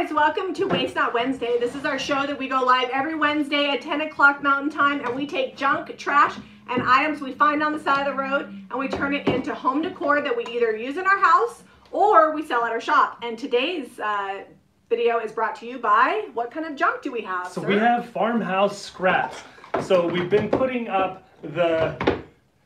guys, welcome to Waste Not Wednesday. This is our show that we go live every Wednesday at 10 o'clock Mountain Time, and we take junk, trash, and items we find on the side of the road, and we turn it into home decor that we either use in our house or we sell at our shop. And today's uh, video is brought to you by what kind of junk do we have? So sir? we have farmhouse scraps. So we've been putting up the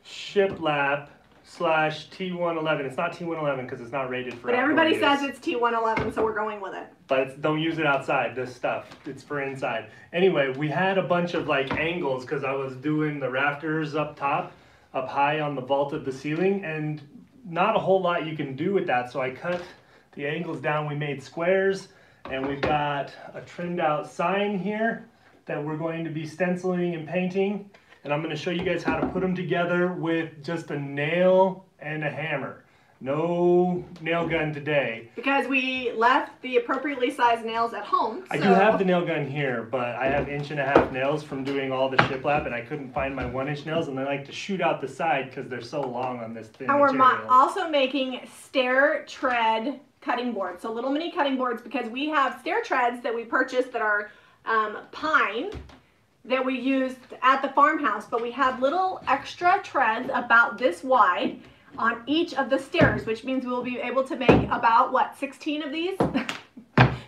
shiplap slash T111. It's not T111 because it's not rated for But everybody use. says it's T111, so we're going with it. but don't use it outside. This stuff, it's for inside. Anyway, we had a bunch of like angles because I was doing the rafters up top, up high on the vault of the ceiling, and not a whole lot you can do with that. So I cut the angles down. We made squares, and we've got a trimmed out sign here that we're going to be stenciling and painting. And I'm going to show you guys how to put them together with just a nail and a hammer. No nail gun today. Because we left the appropriately sized nails at home. I do have the nail gun here, but I have inch and a half nails from doing all the shiplap, and I couldn't find my one inch nails, and I like to shoot out the side because they're so long on this thin And we're also making stair tread cutting boards. So little mini cutting boards because we have stair treads that we purchased that are um, pine that we used at the farmhouse, but we have little extra treads about this wide on each of the stairs, which means we will be able to make about what 16 of these.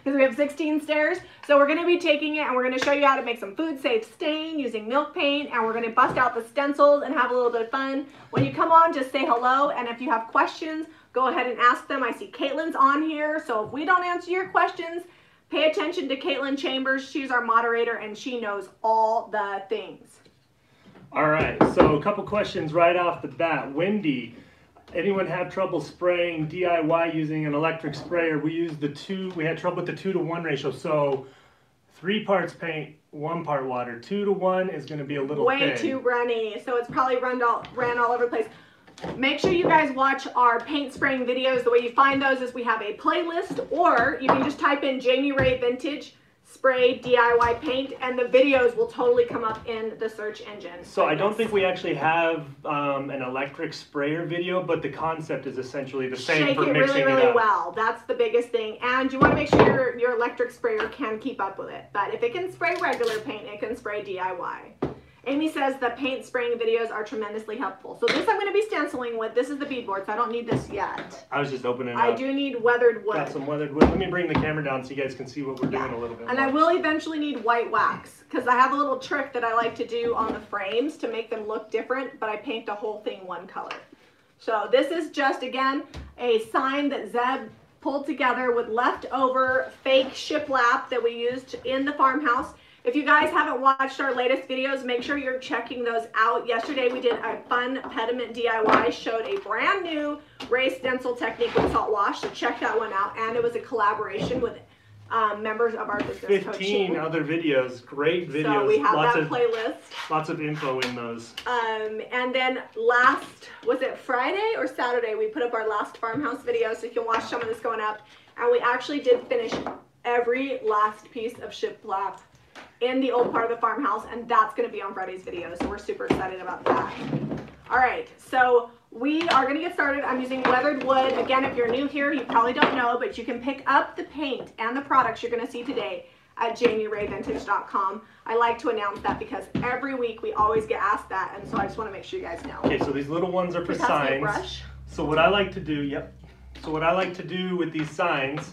Because we have 16 stairs. So we're going to be taking it and we're going to show you how to make some food safe stain using milk paint. And we're going to bust out the stencils and have a little bit of fun. When you come on, just say hello. And if you have questions, go ahead and ask them. I see Caitlin's on here. So if we don't answer your questions, pay attention to Caitlin Chambers. She's our moderator and she knows all the things. All right, so a couple questions right off the bat. Wendy, anyone have trouble spraying DIY using an electric sprayer? We used the two, we had trouble with the two to one ratio. So three parts paint, one part water. Two to one is going to be a little Way thin. too runny. So it's probably run all, ran all over the place. Make sure you guys watch our paint spraying videos. The way you find those is we have a playlist, or you can just type in Jami Ray Vintage Spray DIY Paint, and the videos will totally come up in the search engine. So I don't think we actually have um, an electric sprayer video, but the concept is essentially the same Shake for it mixing really, really it up. well. That's the biggest thing. And you want to make sure your, your electric sprayer can keep up with it. But if it can spray regular paint, it can spray DIY. Amy says the paint spraying videos are tremendously helpful. So this I'm going to be stenciling with. This is the beadboard, so I don't need this yet. I was just opening it I up. do need weathered wood. Got some weathered wood. Let me bring the camera down so you guys can see what we're doing a little bit And more. I will eventually need white wax because I have a little trick that I like to do on the frames to make them look different, but I paint the whole thing one color. So this is just, again, a sign that Zeb pulled together with leftover fake shiplap that we used in the farmhouse. If you guys haven't watched our latest videos, make sure you're checking those out. Yesterday we did a fun pediment DIY, showed a brand new ray stencil technique with salt wash, so check that one out. And it was a collaboration with um, members of our business 15 coaching. other videos, great videos, So we have lots that of playlist. lots of info in those. Um, and then last, was it Friday or Saturday? We put up our last farmhouse video, so you can watch some of this going up. And we actually did finish every last piece of shiplap in the old part of the farmhouse, and that's going to be on Friday's video. So we're super excited about that. All right, so we are going to get started. I'm using weathered wood. Again, if you're new here, you probably don't know, but you can pick up the paint and the products you're going to see today at jamirayvintage.com. I like to announce that because every week we always get asked that, and so I just want to make sure you guys know. Okay, so these little ones are for Please pass me a signs. brush. So what I like to do, yep. So what I like to do with these signs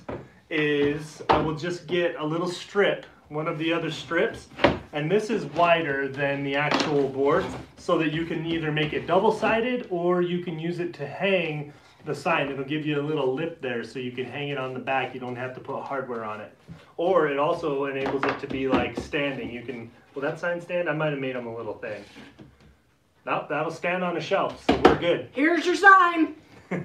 is I will just get a little strip, one of the other strips, and this is wider than the actual board so that you can either make it double-sided or you can use it to hang the sign. It'll give you a little lip there so you can hang it on the back. You don't have to put hardware on it. Or it also enables it to be like standing. You can, will that sign stand? I might have made them a little thing. Nope, that'll stand on a shelf, so we're good. Here's your sign. and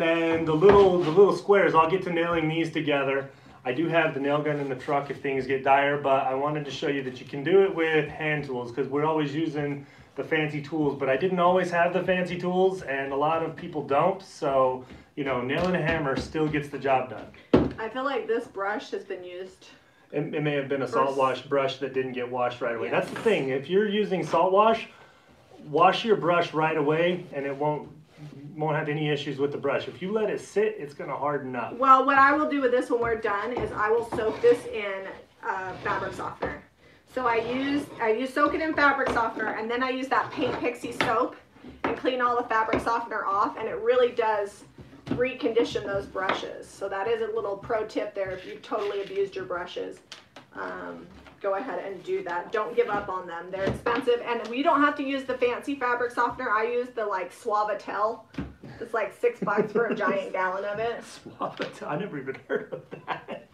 then the little the little squares, I'll get to nailing these together. I do have the nail gun in the truck if things get dire, but I wanted to show you that you can do it with hand tools because we're always using the fancy tools, but I didn't always have the fancy tools and a lot of people don't. So, you know, nailing a hammer still gets the job done. I feel like this brush has been used. It, it may have been a salt wash brush that didn't get washed right away. Yeah. That's the thing. If you're using salt wash, wash your brush right away and it won't won't have any issues with the brush. If you let it sit, it's gonna harden up. Well, what I will do with this when we're done is I will soak this in uh, fabric softener. So I use I use soak it in fabric softener, and then I use that Paint Pixie soap and clean all the fabric softener off, and it really does recondition those brushes. So that is a little pro tip there if you've totally abused your brushes. Um, go ahead and do that. Don't give up on them. They're expensive, and we don't have to use the fancy fabric softener. I use the like Suavitel. It's like six bucks for a giant gallon of it. Suavitel. I never even heard of that.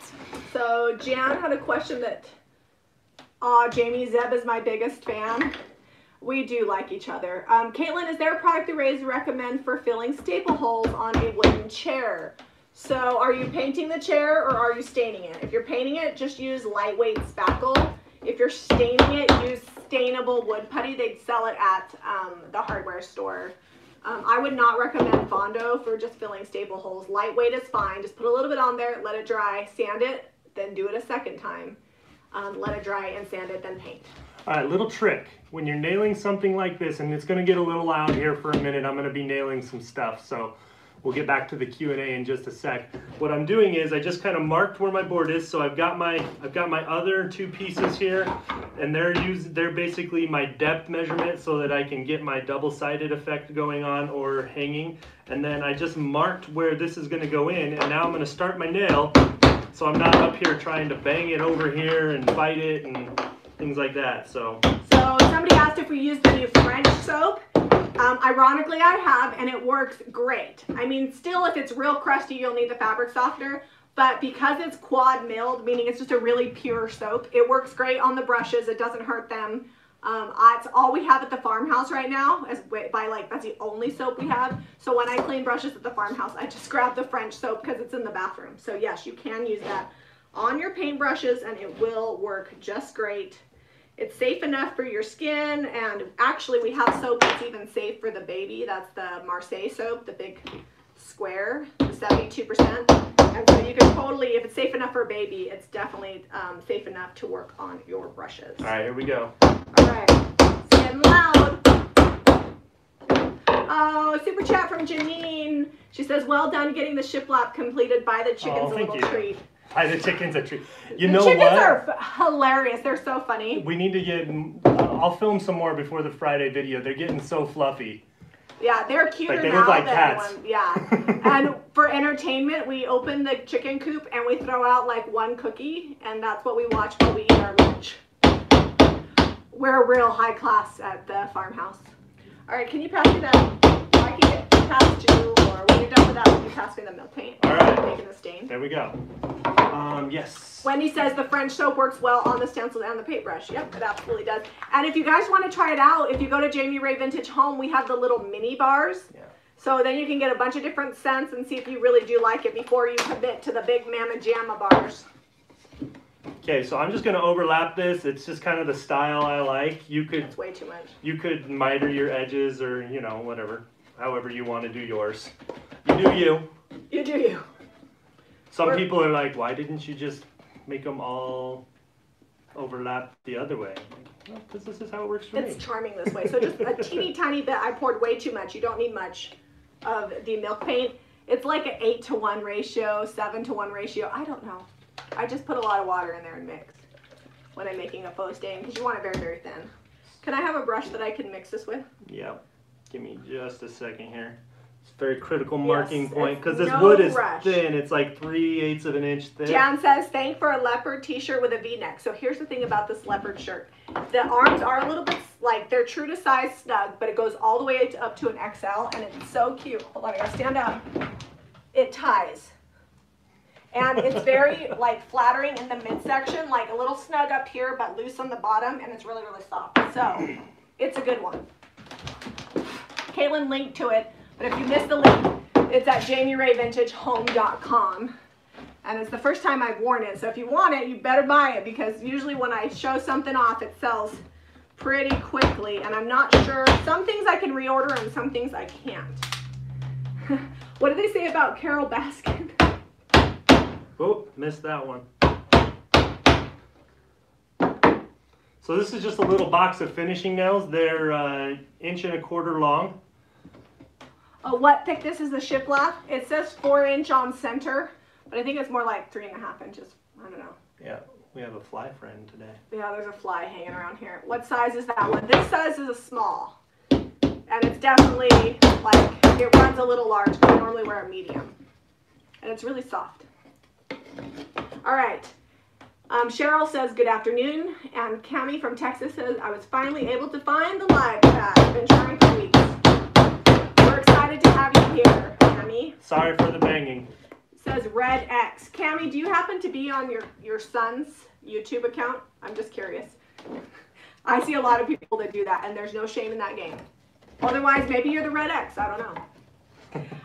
So Jan had a question that, uh, Jami Zeb is my biggest fan. We do like each other. Um, Caitlin, is there a product that Rays recommend for filling staple holes on a wooden chair? So are you painting the chair or are you staining it? If you're painting it, just use lightweight spackle. If you're staining it, use stainable wood putty. They'd sell it at um, the hardware store. Um, I would not recommend Bondo for just filling staple holes. Lightweight is fine. Just put a little bit on there, let it dry, sand it, then do it a second time. Um, let it dry and sand it, then paint. All right, little trick. When you're nailing something like this, and it's gonna get a little loud here for a minute, I'm gonna be nailing some stuff, so we'll get back to the Q&A in just a sec. What I'm doing is I just kind of marked where my board is, so I've got my I've got my other two pieces here, and they're use they're basically my depth measurement so that I can get my double-sided effect going on or hanging. And then I just marked where this is gonna go in, and now I'm gonna start my nail, so I'm not up here trying to bang it over here and bite it and things like that. So So somebody asked if we use the new French soap. Um, ironically, I have, and it works great. I mean, still, if it's real crusty, you'll need the fabric softener. But because it's quad milled, meaning it's just a really pure soap, it works great on the brushes. It doesn't hurt them. Um, that's all we have at the farmhouse right now. As by like that's the only soap we have. So when I clean brushes at the farmhouse, I just grab the French soap because it's in the bathroom. So yes, you can use that on your paint brushes, and it will work just great. It's safe enough for your skin, and actually we have soap that's even safe for the baby. That's the Marseille soap, the big square, the 72%. And so you can totally, if it's safe enough for a baby, it's definitely um, safe enough to work on your brushes. all right, here we go. All right, it's getting loud. Oh, super chat from Janine. She says, well done getting the shiplap completed by the chickens Oh, a little you. treat. The chickens are treat. You the know chickens what? are f- hilarious. They're so funny. We need to get. Uh, I'll film some more before the Friday video. They're getting so fluffy. Yeah, they're cuter Like, they now look like than cats. yeah. and for entertainment, we open the chicken coop and we throw out like one cookie, and that's what we watch while we eat our lunch. We're real high class at the farmhouse. All right, can you pass me that? I can get past you, or when you're done with that, you pass me the milk paint? All right. I'm making the stain. There we go. Um, yes. Wendy says the French soap works well on the stencil and the paintbrush. Yep, it absolutely does. And if you guys want to try it out, if you go to Jami Ray Vintage Home, we have the little mini bars. Yeah. So then you can get a bunch of different scents and see if you really do like it before you commit to the big Mama Jamma bars. Okay, so I'm just gonna overlap this. It's just kind of the style I like. You could It's way too much. you could miter your edges or you know whatever, however you want to do yours. You do you. You do you. Some We're- people are like, why didn't you just make them all overlap the other way? Well, because this is how it works for It's me. It's charming this way. So just a teeny tiny bit. I poured way too much. You don't need much of the milk paint. It's like an eight to one ratio, seven to one ratio. I don't know. I just put a lot of water in there and mix when I'm making a faux stain because you want it very, very thin. Can I have a brush that I can mix this with? Yep. Give me just a second here. It's a very critical marking Yes, point because this no wood is rush. thin. It's like three eighths of an inch thick. Jan says, thank for a leopard t-shirt with a v-neck. So here's the thing about this leopard shirt. The arms are a little bit, like, they're true to size snug, but it goes all the way up to an XL, and it's so cute. Hold on, I gotta stand up. It ties. And it's very, like, flattering in the midsection, like a little snug up here, but loose on the bottom, and it's really, really soft. So, it's a good one. Caitlin linked to it, but if you missed the link, it's at jamirayvintagehome.com. And it's the first time I've worn it, so if you want it, you better buy it because usually when I show something off, it sells pretty quickly. And I'm not sure, some things I can reorder and some things I can't. what do they say about Carole Baskin? Oh, missed that one. So this is just a little box of finishing nails. They're uh, inch and a quarter long. Uh, what thickness is the shiplap? It says four inch on center, but I think it's more like three and a half inches. I don't know. Yeah, we have a fly friend today. Yeah, there's a fly hanging around here. What size is that one? This size is a small. And it's definitely like, it runs a little large. I normally wear a medium. And it's really soft. All right. Um, Cheryl says, good afternoon. And Cami from Texas says, I was finally able to find the live chat. I've been trying for weeks. Excited to have you here. Sorry for the banging. Says Red X. Cami, do you happen to be on your, your son's YouTube account? I'm just curious. I see a lot of people that do that, and there's no shame in that game. Otherwise, maybe you're the Red X. I don't know.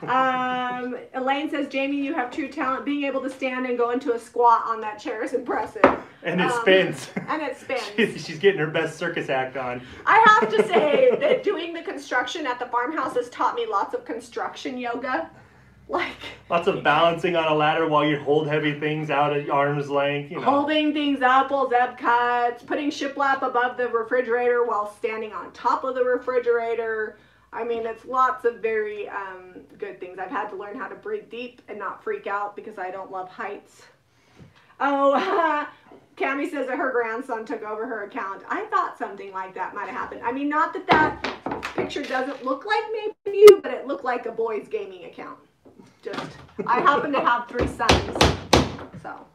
Um, Elaine says, Jami, you have true talent. Being able to stand and go into a squat on that chair is impressive. And it Um, spins. And it spins. She's, she's getting her best circus act on. I have to say that doing the construction at the farmhouse has taught me lots of construction yoga. Like Lots of balancing on a ladder while you hold heavy things out at arm's length. You know. holding things up while Zeb cuts, putting shiplap above the refrigerator while standing on top of the refrigerator. I mean, it's lots of very um, good things. I've had to learn how to breathe deep and not freak out because I don't love heights. Oh, Cami says that her grandson took over her account. I thought something like that might have happened. I mean, not that that picture doesn't look like maybe you, but it looked like a boy's gaming account. Just, I happen to have three sons, so.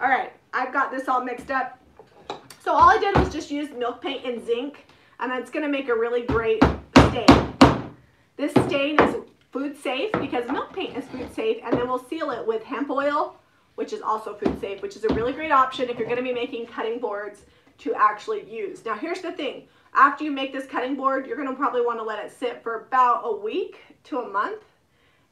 All right, I've got this all mixed up. So all I did was just use milk paint and zinc, and it's gonna make a really great stain. This stain is food safe because milk paint is food safe, and then we'll seal it with hemp oil, which is also food safe, which is a really great option if you're gonna be making cutting boards to actually use. Now here's the thing, after you make this cutting board, you're gonna probably wanna let it sit for about a week to a month,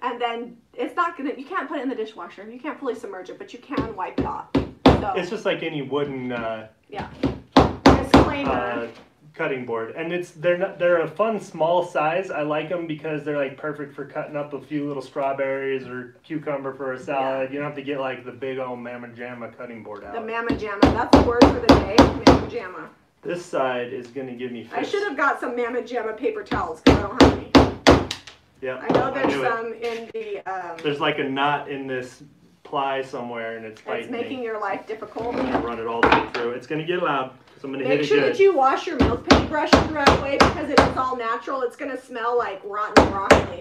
and then it's not gonna, you can't put it in the dishwasher, you can't fully submerge it, but you can wipe it off. So, It's just like any wooden uh, yeah. Disclaimer. uh, cutting board, and it's they're not, they're a fun small size. I like them because they're like perfect for cutting up a few little strawberries or cucumber for a salad. You don't have to get like the big old mamma jamma cutting board out. The mamma jamma. That's the word for the day. Mamma jamma. this side is gonna give me. I should have got some mamma jamma paper towels because I don't have any. Yeah, I know there's it. some in the. Um, There's like a knot in this ply somewhere, and it's it's making me. your life difficult. I'm gonna run it all the way through. It's gonna get loud because I'm gonna Make hit sure that you wash your milk paint brush the right way because it is all natural. It's gonna smell like rotten broccoli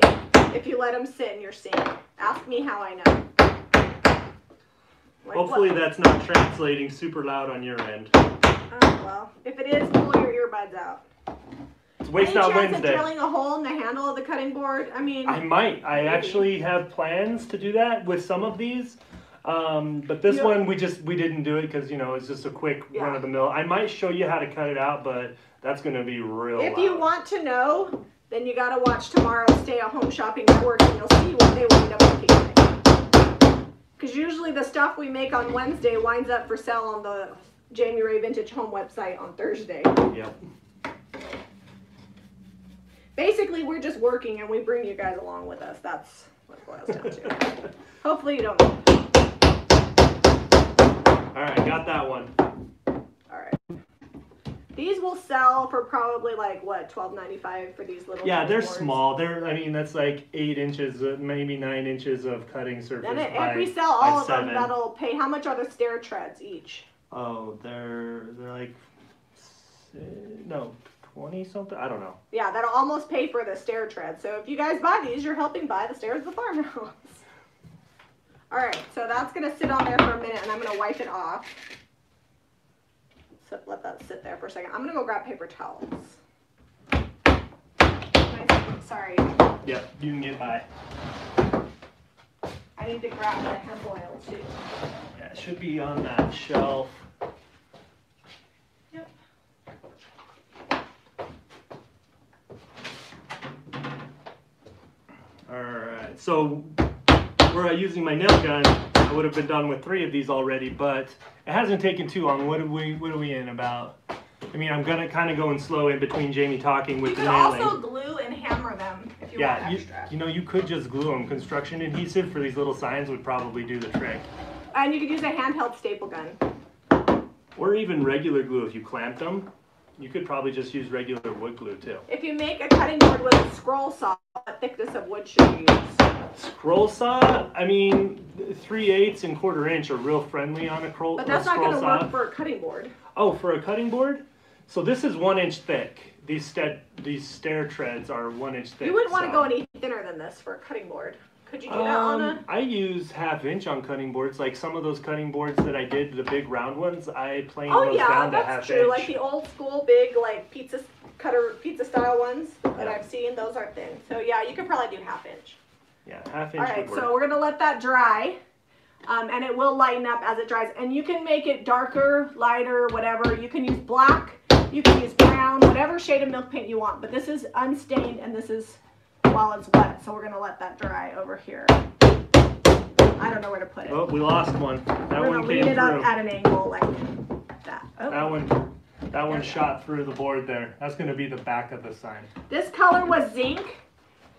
if you let them sit in your sink. Ask me how I know. Like, Hopefully what? that's not translating super loud on your end. Oh, well, if it is, pull your earbuds out. It's Waste Any Not chance Wednesday. of drilling a hole in the handle of the cutting board? I mean, I might. I Maybe. actually have plans to do that with some of these. Um, but this Yeah. one we just we didn't do it because you know it's just a quick Yeah. run of the mill. I might show you how to cut it out, but that's gonna be real. if you want to know, then you gotta watch tomorrow's Stay at Home Shopping Network and you'll see what they wind up like. Because usually the stuff we make on Wednesday winds up for sale on the Jami Ray Vintage Home website on Thursday. Yep. Basically, we're just working and we bring you guys along with us. That's what it boils down to. Hopefully you don't. All right, got that one. All right. These will sell for probably like what twelve ninety five for these little. Yeah, they're boards. small. They're I mean that's like eight inches, uh, maybe nine inches of cutting surface. And if we sell all of them, that'll pay. How much are the stair treads each? Oh, they're they're like no twenty something. I don't know. Yeah, that'll almost pay for the stair tread. So if you guys buy these, you're helping buy the stairs of the farmhouse. All right, so that's gonna sit on there for a minute, and I'm gonna wipe it off. So let that sit there for a second. I'm gonna go grab paper towels. Sorry, Yep, you can get by. I need to grab the hemp oil too. Yeah, it should be on that shelf. Yep. Alright, so were I using my nail gun, I would have been done with three of these already, but it hasn't taken too long. What are we what are we in about? I mean I'm gonna kinda go going slow in between Jami talking with You the could also glue and hammer them if you yeah, want you, extra. you know you could just glue them. Construction adhesive for these little signs would probably do the trick. And you could use a handheld staple gun. Or even regular glue if you clamped them. You could probably just use regular wood glue too. If you make a cutting board with a scroll saw, what thickness of wood should you use? Scroll saw, I mean, three eighths and quarter inch are real friendly on a, cro- But that's not scroll gonna saw. work for a cutting board. Oh, for a cutting board? So this is one inch thick. These ste- these stair treads are one inch thick. You wouldn't wanna so- go any thinner than this for a cutting board. Could you do that on a? Um, I use half inch on cutting boards. Like some of those cutting boards that I did, the big round ones, I planed Oh those yeah, down to that's half true. inch. Like the old school big like pizza cutter pizza style ones that. I've seen, those are thin. So yeah, you could probably do half inch. yeah, half inch All right, would work. so we're gonna let that dry. Um, and it will lighten up as it dries. And you can make it darker, lighter, whatever. You can use black, you can use brown, whatever shade of milk paint you want. But this is unstained and this is while it's wet. So we're gonna let that dry over here. I don't know where to put it. oh, we lost one. That we're one gonna came lean it through. up at an angle like that. Oh. That one, that one shot through the board there. That's gonna be the back of the sign. This color was zinc,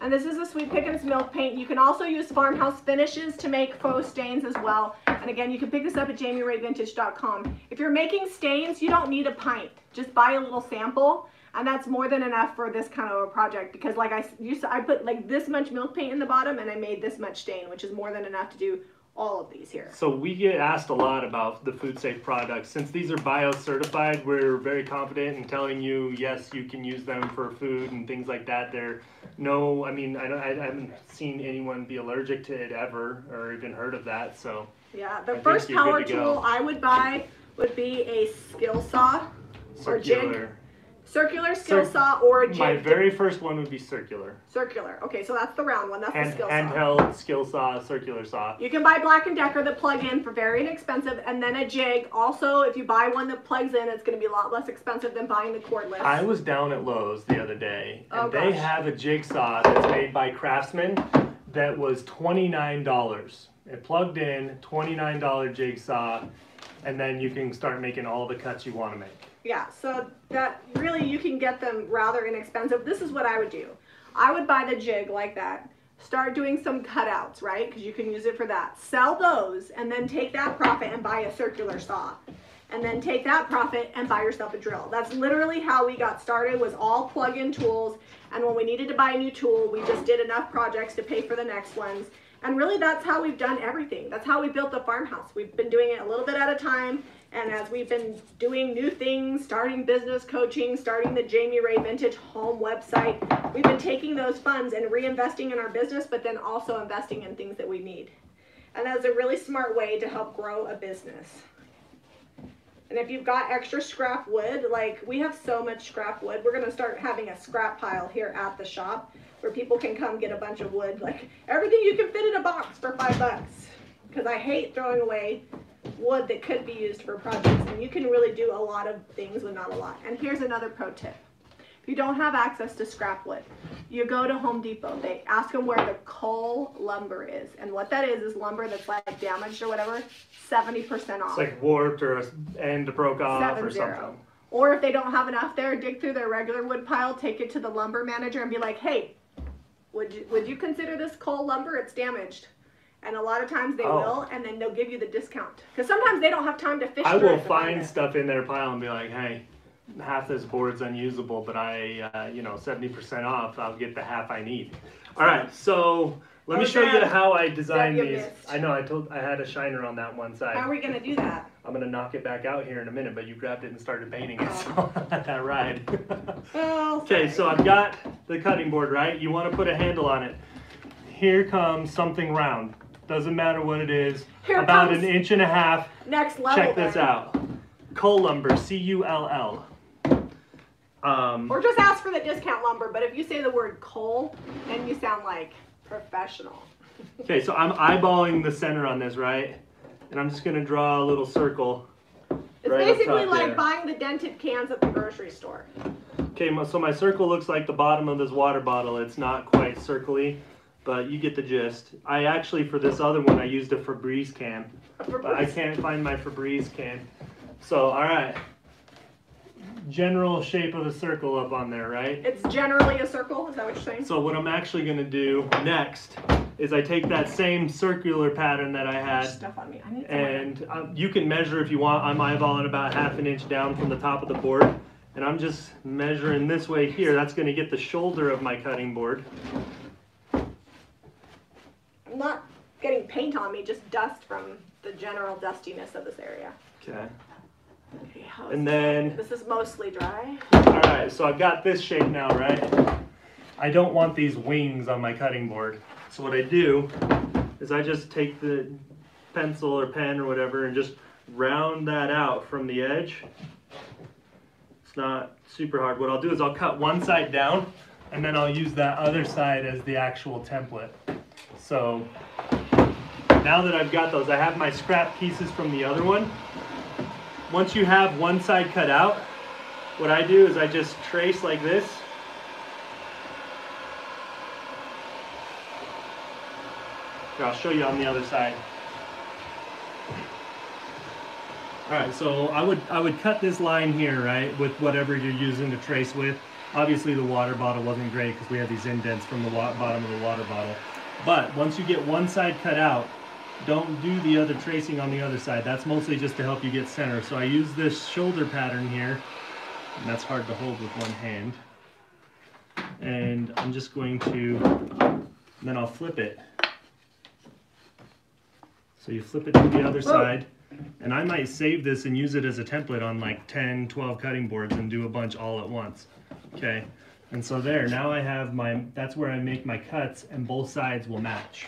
and this is a Sweet Pickins milk paint. You can also use farmhouse finishes to make faux stains as well. And again, you can pick this up at jamirayvintage.com. If you're making stains, you don't need a pint. Just buy a little sample, and that's more than enough for this kind of a project. Because like I, you, I put like this much milk paint in the bottom, and I made this much stain, which is more than enough to do all of these here. So we get asked a lot about the food safe products. Since these are bio certified, we're very confident in telling you, yes, you can use them for food and things like that. They're no, I mean, I, don't, I haven't seen anyone be allergic to it ever or even heard of that. So Yeah, the think first power to tool I would buy would be a skill saw, Or jig. Circular. skill Cir- saw, or a jig. My very first one would be circular. Circular. Okay, so that's the round one. That's Hand, the skill saw. handheld skill saw, circular saw. You can buy Black and Decker that plug in for very inexpensive, and then a jig. Also, if you buy one that plugs in, it's going to be a lot less expensive than buying the cordless. I was down at Lowe's the other day, and Oh, they have a jigsaw that's made by Craftsman that was twenty nine dollars. It plugged in, twenty nine dollar jigsaw, and then you can start making all the cuts you want to make. Yeah, so that really you can get them rather inexpensive. This is what I would do. I would buy the jig like that. Start doing some cutouts, right? Because you can use it for that. Sell those, and then take that profit and buy a circular saw. And then take that profit and buy yourself a drill. That's literally how we got started. Was all plug-in tools. And when we needed to buy a new tool, we just did enough projects to pay for the next ones. And really, that's how we've done everything. That's how we built the farmhouse. We've been doing it a little bit at a time. And as we've been doing new things, starting business coaching, starting the Jami Ray Vintage home website, we've been taking those funds and reinvesting in our business, but then also investing in things that we need. And that's a really smart way to help grow a business. And if you've got extra scrap wood, like we have so much scrap wood, we're gonna start having a scrap pile here at the shop where people can come get a bunch of wood, like everything you can fit in a box for five bucks. Because I hate throwing away wood that could be used for projects, and you can really do a lot of things with not a lot. And here's another pro tip. If you don't have access to scrap wood, you go to Home Depot. They ask them where the cull lumber is, and what that is is lumber that's like damaged or whatever, seventy percent off. It's like warped or a end broke off Seven or zero. something. Or if they don't have enough there, dig through their regular wood pile, take it to the lumber manager, and be like, "Hey, would you would you consider this cull lumber? It's damaged." And a lot of times they Oh. will, and then they'll give you the discount because sometimes they don't have time to fish. I will find find stuff in their pile and be like, hey, half this board's unusable, but I, uh, you know, 70% off, I'll get the half I need. All right, so let me Oh, show you how I designed these. I know I told I had a shiner on that one side. How are we gonna do that? I'm gonna knock it back out here in a minute, but you grabbed it and started painting it, so that ride. Oh, okay, so I've got the cutting board, right? You want to put a handle on it. Here comes something round. Doesn't matter what it is. Here About comes- an inch and a half. next level. Check this then. out. Cull lumber, C U L L. Um, Or just ask for the discount lumber. But if you say the word cull, then you sound like professional. okay, so I'm eyeballing the center on this, right? And I'm just gonna draw a little circle. It's Right basically like there. buying the dented cans at the grocery store. Okay, so my circle looks like the bottom of this water bottle. It's not quite circly, but you get the gist. I actually, for this other one, I used a Febreze can, but I can't find my Febreze can. So, all right. General shape of the circle up on there, right? It's generally a circle. Is that what you're saying? So what I'm actually gonna do next is I take that same circular pattern that I had Stuff on me. I need and um, you can measure if you want. I'm eyeballing about half an inch down from the top of the board. And I'm just measuring this way here. That's gonna get the shoulder of my cutting board. I'm not getting paint on me, just dust from the general dustiness of this area. Okay. Okay, how And then, this is mostly dry. alright, so I've got this shape now, right? I don't want these wings on my cutting board. So what I do is I just take the pencil or pen or whatever and just round that out from the edge. It's not super hard. What I'll do is I'll cut one side down and then I'll use that other side as the actual template. So now that I've got those, I have my scrap pieces from the other one. Once you have one side cut out, what I do is I just trace like this. Here, I'll show you on the other side. All right, so I would I would cut this line here, right, with whatever you're using to trace with. Obviously, the water bottle wasn't great because we had these indents from the bottom of the water bottle. But once you get one side cut out, don't do the other tracing on the other side. That's mostly just to help you get center. So I use this shoulder pattern here, and that's hard to hold with one hand. And I'm just going to, then I'll flip it. So you flip it to the other side. And I might save this and use it as a template on like 10, 12 cutting boards and do a bunch all at once. Okay. And so there, now I have my, that's where I make my cuts and both sides will match.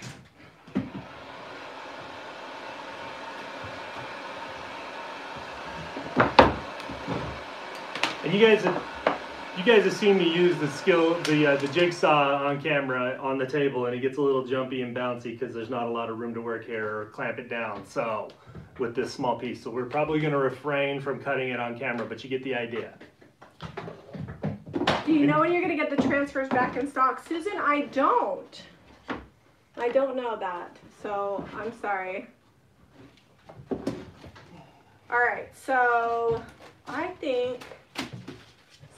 And you guys have, you guys have seen me use the skill, the uh, the jigsaw on camera on the table, and it gets a little jumpy and bouncy because there's not a lot of room to work here or clamp it down. So, with this small piece, so we're probably going to refrain from cutting it on camera, but you get the idea. Do you know when you're gonna get the transfers back in stock? Susan, I don't. I don't know that, so I'm sorry. All right, so I think,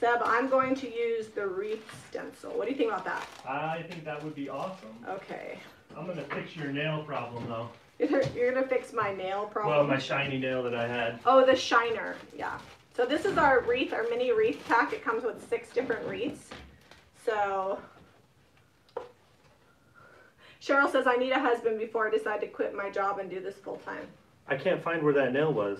Zeb, I'm going to use the wreath stencil. What do you think about that? I think that would be awesome. Okay. I'm going to fix your nail problem though. You're, you're gonna fix my nail problem? Well, my shiny nail that I had. Oh, the shiner, yeah. So this is our wreath, our mini wreath pack. It comes with six different wreaths. So Cheryl says I need a husband before I decide to quit my job and do this full time. I can't find where that nail was.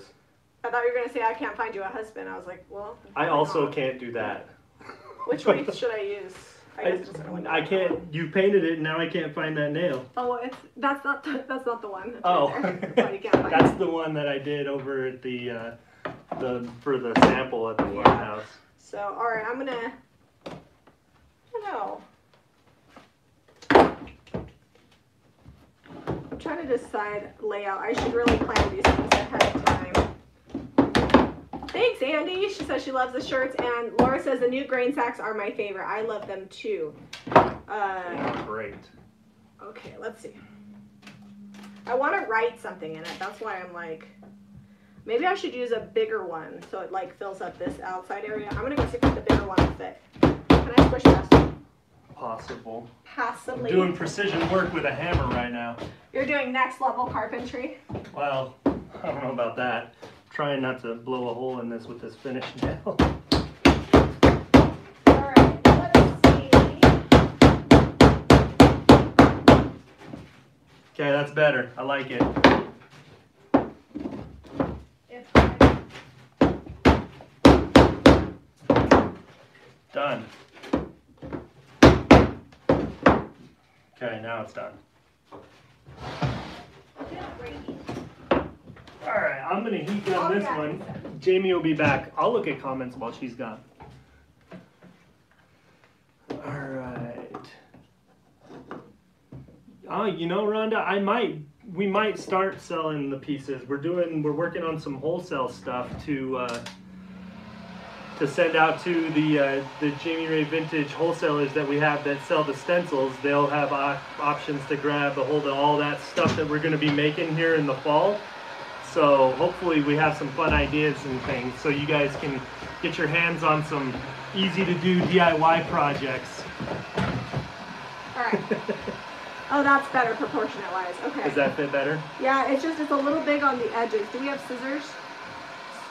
I thought you were gonna say I can't find you a husband. I was like, well. I also not? can't do that. Which wreath should I use? I I, I can't. You painted it, and now I can't find that nail. Oh, it's that's not the, that's not the one. Oh, right. That's why you can't find that's it. the one that I did over at the uh, the for the sample at the Yeah. farmhouse. So all right, I'm gonna. I don't know. I'm trying to decide layout. I should really plan these things ahead of. Thanks, Andy. She says she loves the shirts, and Laura says the new grain sacks are my favorite. I love them too. Uh, great. okay, let's see. I want to write something in it. That's why I'm like, maybe I should use a bigger one so it like fills up this outside area. I'm gonna go see if the bigger one will fit. Can I squish this? Possible. Possibly. Doing precision work with a hammer right now. You're doing next level carpentry. Well, I don't know about that. Trying not to blow a hole in this with this finish nail. All right, let's see. Okay, that's better. I like it. Done. Okay, now it's done. All right, I'm gonna heat gun this one. Jami will be back. I'll look at comments while she's gone. All right. Oh, you know, Rhonda, I might, we might start selling the pieces. We're doing, we're working on some wholesale stuff to, uh, to send out to the uh, the Jami Ray Vintage wholesalers that we have that sell the stencils. They'll have op- options to grab a hold of all that stuff that we're going to be making here in the fall. So hopefully we have some fun ideas and things, so you guys can get your hands on some easy to do DIY projects. All right. Oh, that's better proportionate wise. Okay. Does that fit better? Yeah, it's just it's a little big on the edges. Do we have scissors?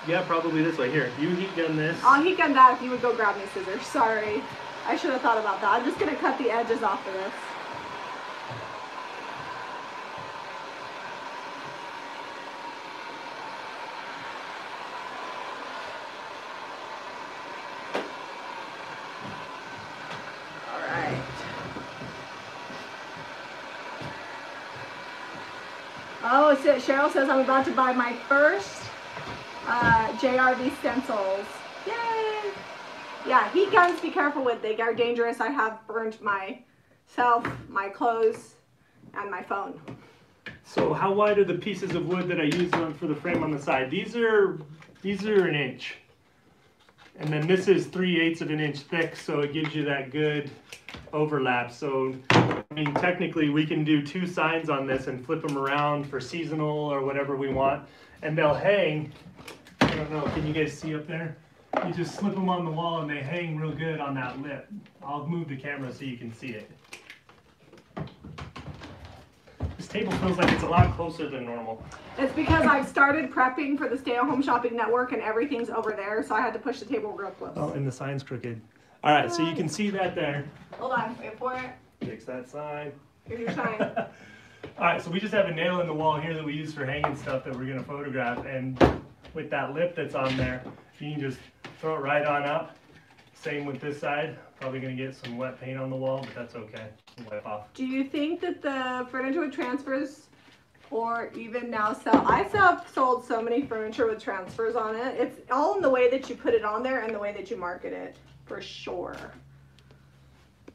Yeah, probably this way. Here, you heat gun this. I'll heat gun that if you would go grab me scissors. Sorry. I should have thought about that. I'm just gonna cut the edges off of this. All right. Oh, so Cheryl says I'm about to buy my first uh, JRV stencils. Yay! Yeah, heat guns, be careful with. They are dangerous. I have burned myself, my clothes, and my phone. So how wide are the pieces of wood that I use for the frame on the side? These are these are an inch, and then this is three eighths of an inch thick, so it gives you that good overlap. So I mean, technically, we can do two signs on this and flip them around for seasonal or whatever we want, and they'll hang. I don't know. Can you guys see up there? You just slip them on the wall and they hang real good on that lip. I'll move the camera so you can see it. This table feels like it's a lot closer than normal. It's because I've started prepping for the Stay at Home Shopping Network and everything's over there, so I had to push the table real close. Oh, and the sign's crooked. All right, so you can see that there. Hold on, wait for it. Fix that sign. Here's your sign. All right, so we just have a nail in the wall here that we use for hanging stuff that we're gonna photograph, and with that lip that's on there, you can just throw it right on up. Same with this side. Probably gonna get some wet paint on the wall, but that's okay. Wipe off. Do you think that the furniture with transfers, or even now sell? I have sold so many furniture with transfers on it. It's all in the way that you put it on there and the way that you market it, for sure.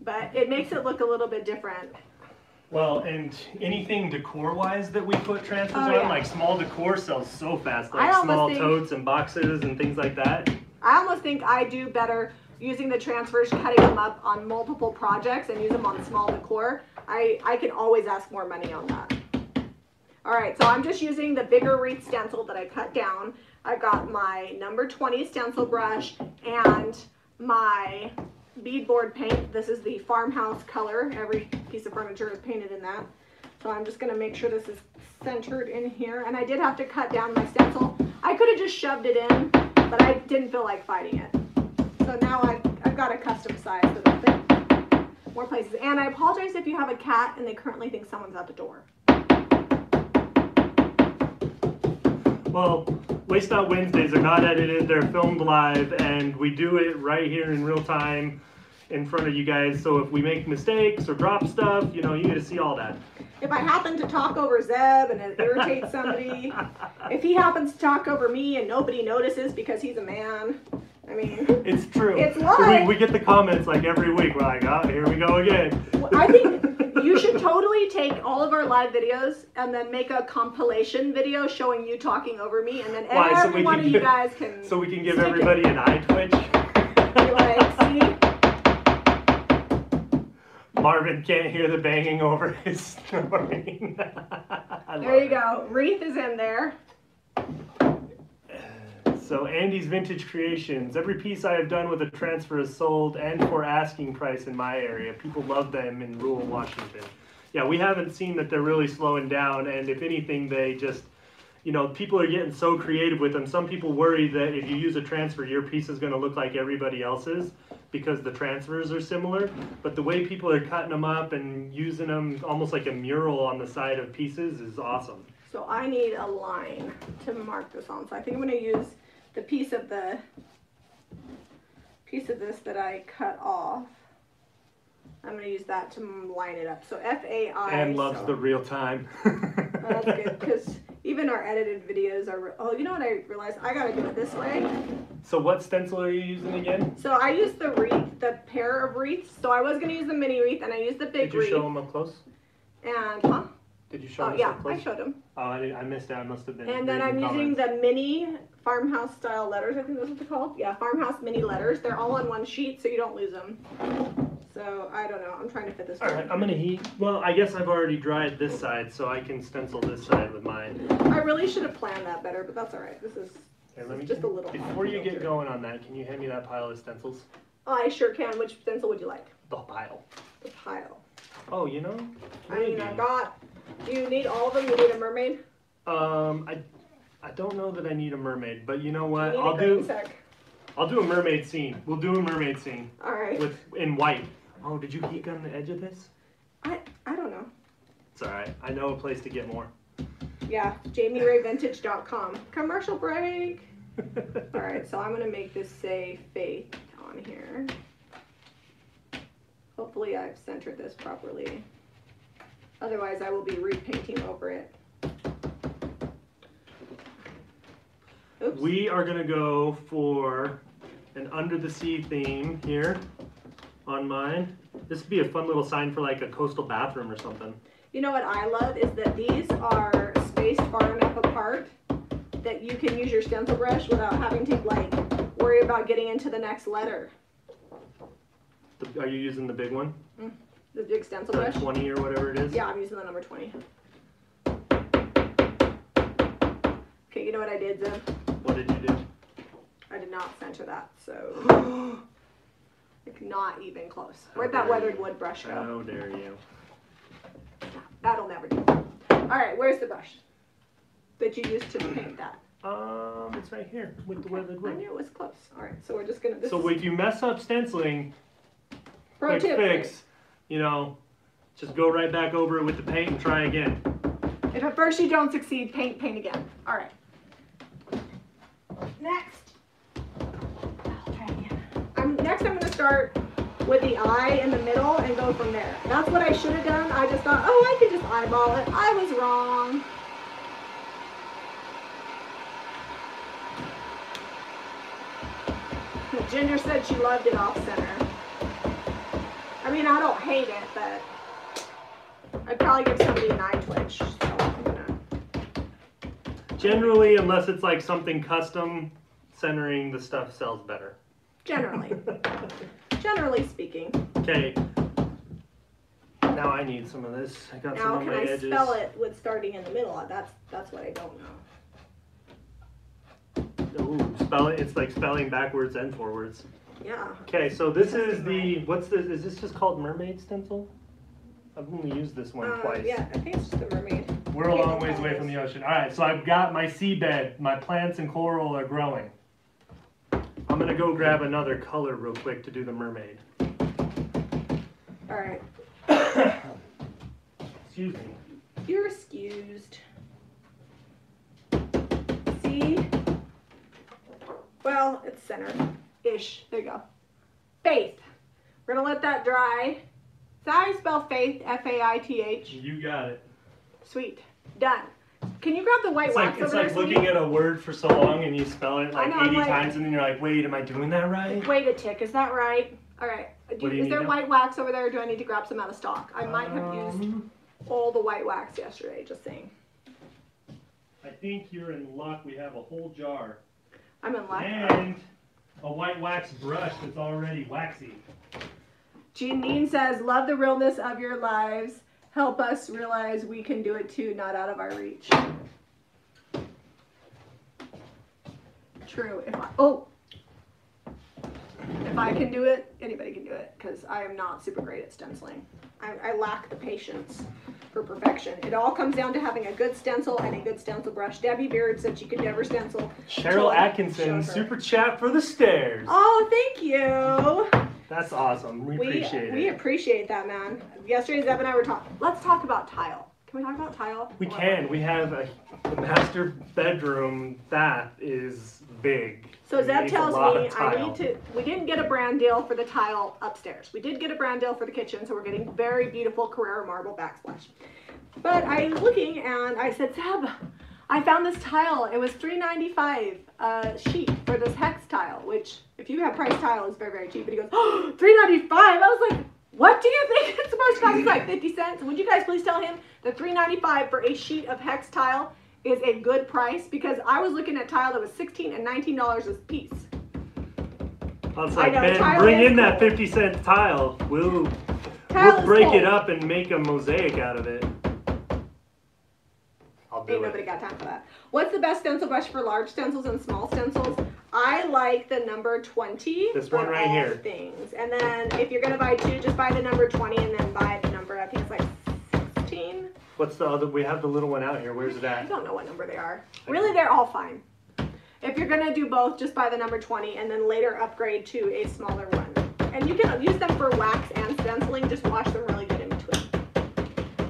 But it makes it look a little bit different. Well, and anything decor-wise that we put transfers Oh, on, yeah. like small decor sells so fast, like small think- totes and boxes and things like that. I almost think I do better using the transfers, cutting them up on multiple projects and use them on small decor. I, I can always ask more money on that. All right, so I'm just using the bigger wreath stencil that I cut down. I've got my number 20 stencil brush and my beadboard paint. This is the farmhouse color. Every piece of furniture is painted in that. So I'm just gonna make sure this is centered in here. And I did have to cut down my stencil. I could have just shoved it in, but I didn't feel like fighting it. So now I've, I've got a custom size that'll fit more places. And I apologize if you have a cat and they currently think someone's at the door. Well, Waste Not Wednesdays are not edited, they're filmed live, and we do it right here in real time in front of you guys. So if we make mistakes or drop stuff, you know, you get to see all that. If I happen to talk over Zeb and it irritates somebody, if he happens to talk over me and nobody notices because he's a man, I mean, It's true. It's live. We, we get the comments like every week. We're like, oh, here we go again. I think you should totally take all of our live videos and then make a compilation video showing you talking over me, and then Why, every we one of you guys can So we can give Stick it. everybody an eye twitch. like, Marvin can't hear the banging over his snoring. There you go. Wreath is in there. So Andy's Vintage Creations. Every piece I have done with a transfer is sold and for asking price in my area. People love them in rural Washington. Yeah, we haven't seen that they're really slowing down, and if anything, they just, you know, people are getting so creative with them. Some people worry that if you use a transfer, your piece is going to look like everybody else's because the transfers are similar. But the way people are cutting them up and using them almost like a mural on the side of pieces is awesome. So I need a line to mark this on. So I think I'm going to use the piece of the piece of this that I cut off. I'm going to use that to line it up. So F A I. And loves so- the real time. Oh, that's good because even our edited videos are. Oh, you know what I realized? I gotta do it this way. So what stencil are you using again? So I used the wreath, the pair of wreaths. So I was gonna use the mini wreath, and I used the big Did you wreath. show them up close? And huh? Did you show Oh them yeah, up close? I showed them. Oh, I, didn't, I missed it. I must have been. And then I'm reading using comments. the mini farmhouse style letters. I think that's what they're called. Yeah, farmhouse mini letters. They're all on one sheet, so you don't lose them. So I don't know. I'm trying to fit this. All right, I'm gonna heat. Well, I guess I've already dried this side, so I can stencil this side with mine. I really should have planned that better, but that's all right. This is Here, let me just a little. Before you get going on that, can you hand me that pile of stencils? I sure can. Which stencil would you like? The pile. The pile. Oh, you know. I mean, I got. Do you need all of them? You need a mermaid. Um, I, I don't know that I need a mermaid, but you know You what? a I'll do. sack. I'll do a mermaid scene. We'll do a mermaid scene All right. with in white. Oh, did you heat on the edge of this? I I don't know. It's all right. I know a place to get more. Yeah, JamiRayVintage.com. Commercial break. All right, so I'm gonna make this say Faith on here. Hopefully, I've centered this properly. Otherwise, I will be repainting over it. Oops. We are gonna go for an under the sea theme here on mine. This would be a fun little sign for like a coastal bathroom or something. You know what I love is that these are spaced far enough apart that you can use your stencil brush without having to like worry about getting into the next letter. The- Are you using the big one? Mm-hmm. The big stencil The brush. 20 or whatever it is? Yeah, I'm using the number 20. Okay, you know what I did, Zeb? What did you do? I did not center that, so like not even close. Where'd that weathered you. wood brush go? How dare you? That'll never do. All right, where's the brush that you used to paint that? Um, it's right here with the weathered wood. I knew it was close. All right, so we're just gonna. This So if you mess up stenciling, pro quick tip. fix, you know, just go right back over it with the paint and try again. If at first you don't succeed, paint, paint again. All right. Next. I'm next. I'm gonna start with the eye in the middle and go from there. That's what I should have done. I just thought, oh, I could just eyeball it. I was wrong. Ginger said she loved it off center. I mean, I don't hate it, but I'd probably give somebody an eye twitch. So. Generally, unless it's like something custom, centering the stuff sells better. Generally, generally speaking. Okay. Now I need some of this. I got some Now, on can my I edges. spell it with starting in the middle? That's that's what I don't know. Ooh, spell it. It's like spelling backwards and forwards. Yeah. Okay, so this is the what's this? Is this just called mermaid stencil? I've only used this one Uh, twice. Yeah, I think it's just a mermaid. We're a long ways away from the ocean. All right, so I've got my seabed. My plants and coral are growing. I'm gonna go grab another color real quick to do the mermaid. All right, Excuse me. you're excused. See? Well, it's centered ish. There you go. Faith. We're gonna let that dry. Is that how you spell faith? F A I T H. You got it. Sweet. Done. Can you grab the white It's wax like it's like looking at a word for so long and you spell it like know, 80 like- times and then you're like, wait, am I doing that right? Wait a tick, is that right? All right. Do, do is there now? white wax over there? Or do I need to grab some out of stock? I might have used Um, all the white wax yesterday. Just saying. I think you're in luck. We have a whole jar I'm in luck. and a white wax brush that's already waxy. Janine says, "Love the realness of your lives. Help us realize we can do it too, not out of our reach." True. If I oh, if I can do it, anybody can do it because I am not super great at stenciling. I, I lack the patience for perfection. It all comes down to having a good stencil and a good stencil brush. Debbie Beard said she could never stencil. Cheryl Atkinson, super chat for the stairs. Oh, thank you. That's awesome. We, We appreciate it. we appreciate that, man. Yesterday, Zeb and I were talking. Let's talk about tile. Can we talk about tile? We can. We have a the master bedroom that is big. So It Zeb tells me I need to. We didn't get a brand deal for the tile upstairs. We did get a brand deal for the kitchen, so we're getting very beautiful Carrara marble backsplash. But I was looking and I said, Zeb, I found this tile. It was three ninety five uh, sheet for this hex tile, which if you have price tile is very very cheap. And he goes, oh, three ninety five. I was like. What do you think it's supposed to cost? It's like 50 cents. Would you guys please tell him that $3.95 for a sheet of hex tile is a good price? Because I was looking at tile that was 16 and $19 a piece. I was I know, Ben, tile bring is in that 50 cent tile. We'll, Tile we'll break cool. it up and make a mosaic out of it. I'll do Ain't it. nobody got time for that. What's the best stencil brush for large stencils and small stencils? I like the number 20. This one right here. Things. And then if you're going to buy two, just buy the number 20 and then buy the number, I think it's like 16. What's the other? We have the little one out here. Where's it I don't know what number they are. Really, they're all fine. If you're gonna do both, just buy the number 20 and then later upgrade to a smaller one. And you can use them for wax and stenciling, just wash them really good in between.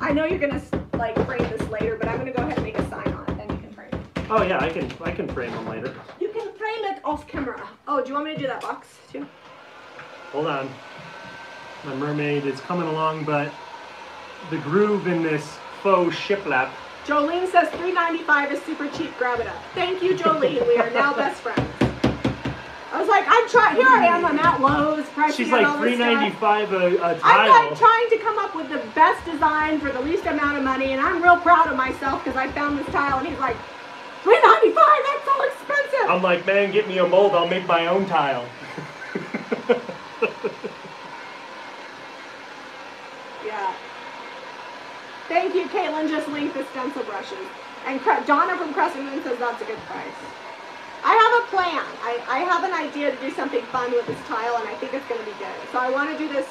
I know you're gonna like frame this later, but I'm gonna go ahead and make a sign on it, then you can frame it. Oh yeah, I can I can frame them later. Can frame it off camera. Oh, do you want me to do that box too? Hold on. My mermaid is coming along, but the groove in this faux shiplap. Jolene says 3.95 is super cheap. Grab it up. Thank you, Jolene. We are now best friends. I was like, I'm trying. Here I am. I'm at Lowe's. She's like all this three stuff. ninety five a, a I'm like trying to come up with the best design for the least amount of money, and I'm real proud of myself because I found this tile, and he's like, 3.95. That's so expensive. I'm like, man, get me a mold. I'll make my own tile. Yeah. Thank you, Caitlin. Just linked the stencil brushes. And Donna from Crescent Moon says that's a good price. I have a plan. I, I have an idea to do something fun with this tile, and I think it's going to be good. So I want to do this.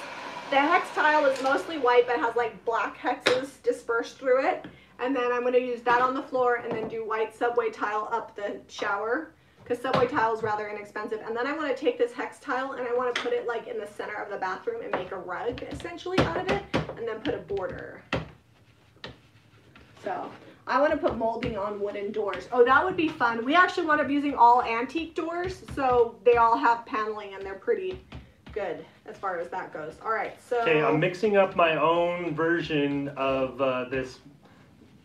The hex tile is mostly white, but has like black hexes dispersed through it. And then I'm going to use that on the floor, and then do white subway tile up the shower, because subway tile is rather inexpensive. And then I want to take this hex tile, and I want to put it like in the center of the bathroom and make a rug essentially out of it, and then put a border. So I want to put molding on wooden doors. Oh, that would be fun. We actually wound up using all antique doors, so they all have paneling and they're pretty good as far as that goes. All right, so Okay, I'm mixing up my own version of uh, this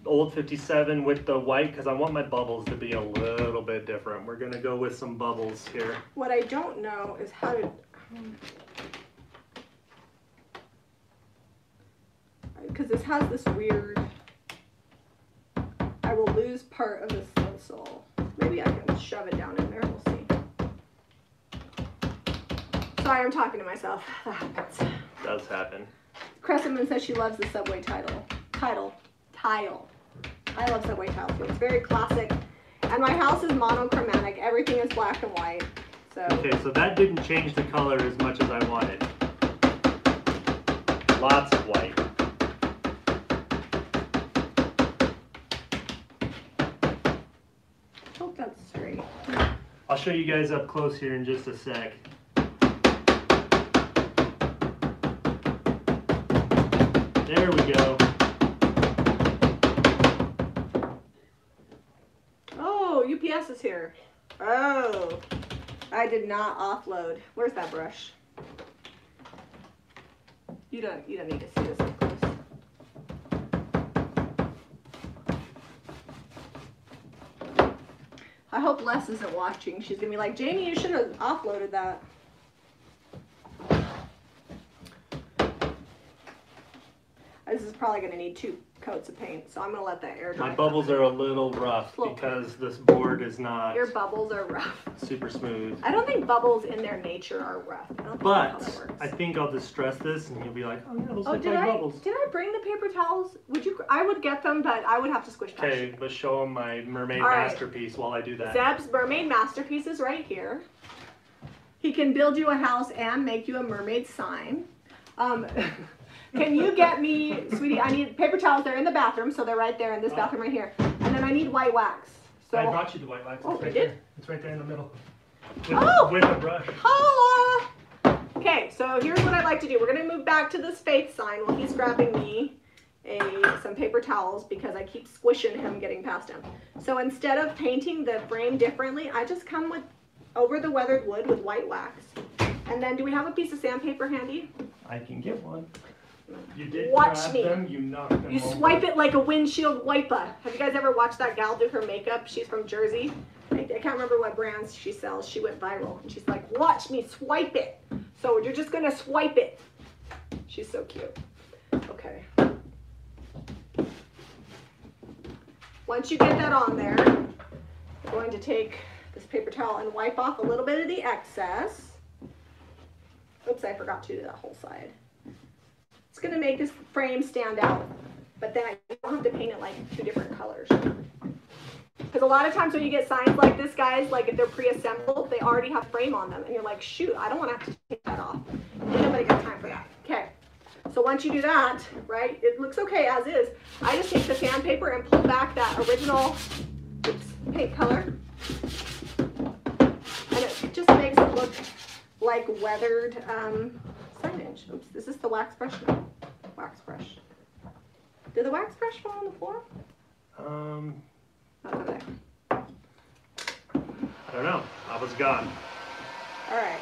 old 57 with the white because I want my bubbles to be a little bit different. We're gonna go with some bubbles here. what I don't know is how to. Because this has this weird. I will lose part of the stencil. Maybe I can shove it down in there. We'll see. Sorry, I'm talking to myself. That happens. Does happen. Crescent Moon says she loves the subway title. Title. Tile. I love subway tile too. It's very classic. And my house is monochromatic. Everything is black and white. So Okay, so that didn't change the color as much as I wanted. Lots of white. hope that's straight. I'll show you guys up close here in just a sec. There we go. UPS is here. Oh. I did not offload. Where's that brush? You don't you don't need to see this up close. I hope Les isn't watching. She's gonna be like, Jami, you should have offloaded that. This is probably gonna need two coats of paint, so I'm gonna let that air dry. My bubbles are a little rough Little. because this board is not Your bubbles are rough. super smooth. I don't think bubbles in their nature are rough. I don't think that's how that But works. I think I'll distress this and you'll be like, oh yeah, those Oh, look did like I bubbles. did I bring the paper towels? Would you? I would get them, but I would have to squish patch. Okay, let's show them my mermaid All right. masterpiece while I do that. Zeb's mermaid masterpiece is right here. He can build you a house and make you a mermaid sign. Um, can you get me, sweetie? I need paper towels. They're in the bathroom, so they're right there in this oh. bathroom right here. And then I need white wax. So I brought you the white wax. Oh, It's you right did? there. It's right there in the middle. With, Oh! with a brush. Holla! Okay, so here's what I'd like to do. We're gonna move back to this faith sign while he's grabbing me a some paper towels because I keep squishing him getting past him. So instead of painting the frame differently, I just come with over the weathered wood with white wax. And then do we have a piece of sandpaper handy? I can get one. You did Watch grab me. them, you knocked them You over. swipe it like a windshield wiper. Have you guys ever watched that gal do her makeup? She's from Jersey. I, I can't remember what brands she sells. She went viral. And she's like, watch me swipe it. So you're just gonna swipe it. She's so cute. Okay. Once you get that on there, I'm going to take this paper towel and wipe off a little bit of the excess. Oops, I forgot to do that whole side. It's gonna make this frame stand out, but then I don't have to paint it like two different colors. Because a lot of times when you get signs like this, guys, like if they're pre-assembled, they already have frame on them, and you're like, shoot, I don't want to have to take that off. Nobody got time for that. Okay, so So once you do that, right, it looks okay as is. I just take the sandpaper and pull back that original oops, paint color. And it just makes it look like weathered um, signage. Oops, this is the wax brush now. Wax brush. Did the wax brush fall on the floor? Um, Not over there. I don't know. I was gone. All right.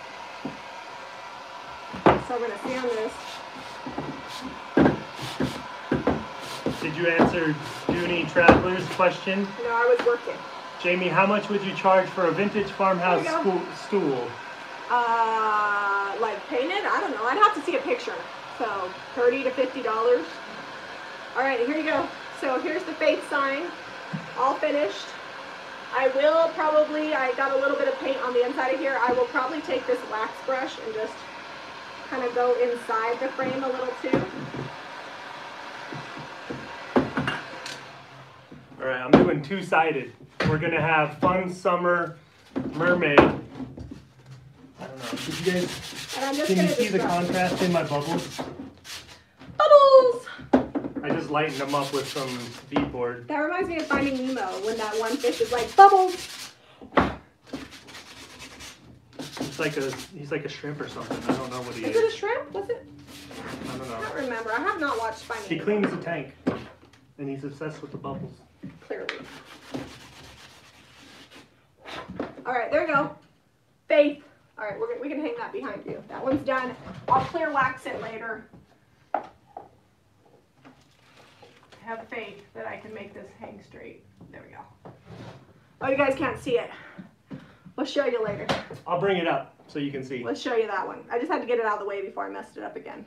So I'm gonna sand this. Did you answer Junie Traveler's question? No, I was working. Jami, how much would you charge for a vintage farmhouse stool? Uh, like painted? I don't know. I'd have to see a picture. So thirty to fifty dollars. All right, here you go. So here's the faith sign, all finished. I will probably. I got a little bit of paint on the inside of here. I will probably take this wax brush and just kind of go inside the frame a little too. All right, I'm doing two-sided. We're gonna have fun summer mermaid. I don't know. Did you guys? And I'm just Can you see the contrast in my bubbles? bubbles. I just lightened them up with some beadboard. That reminds me of Finding Nemo when that one fish is like bubbles. It's like a he's like a shrimp or something. I don't know what he Is is. it a shrimp? Was it? I don't know. I don't remember. I have not watched Finding He Nemo. cleans the tank, and he's obsessed with the bubbles. Clearly. All right, there you go. Faith. All right, we're, gonna- we can hang that behind you. That one's done. I'll clear wax it later. Have faith that I can make this hang straight. There we go. Oh, you guys can't see it. We'll show you later. I'll bring it up so you can see. Let's show you that one. I just had to get it out of the way before I messed it up again.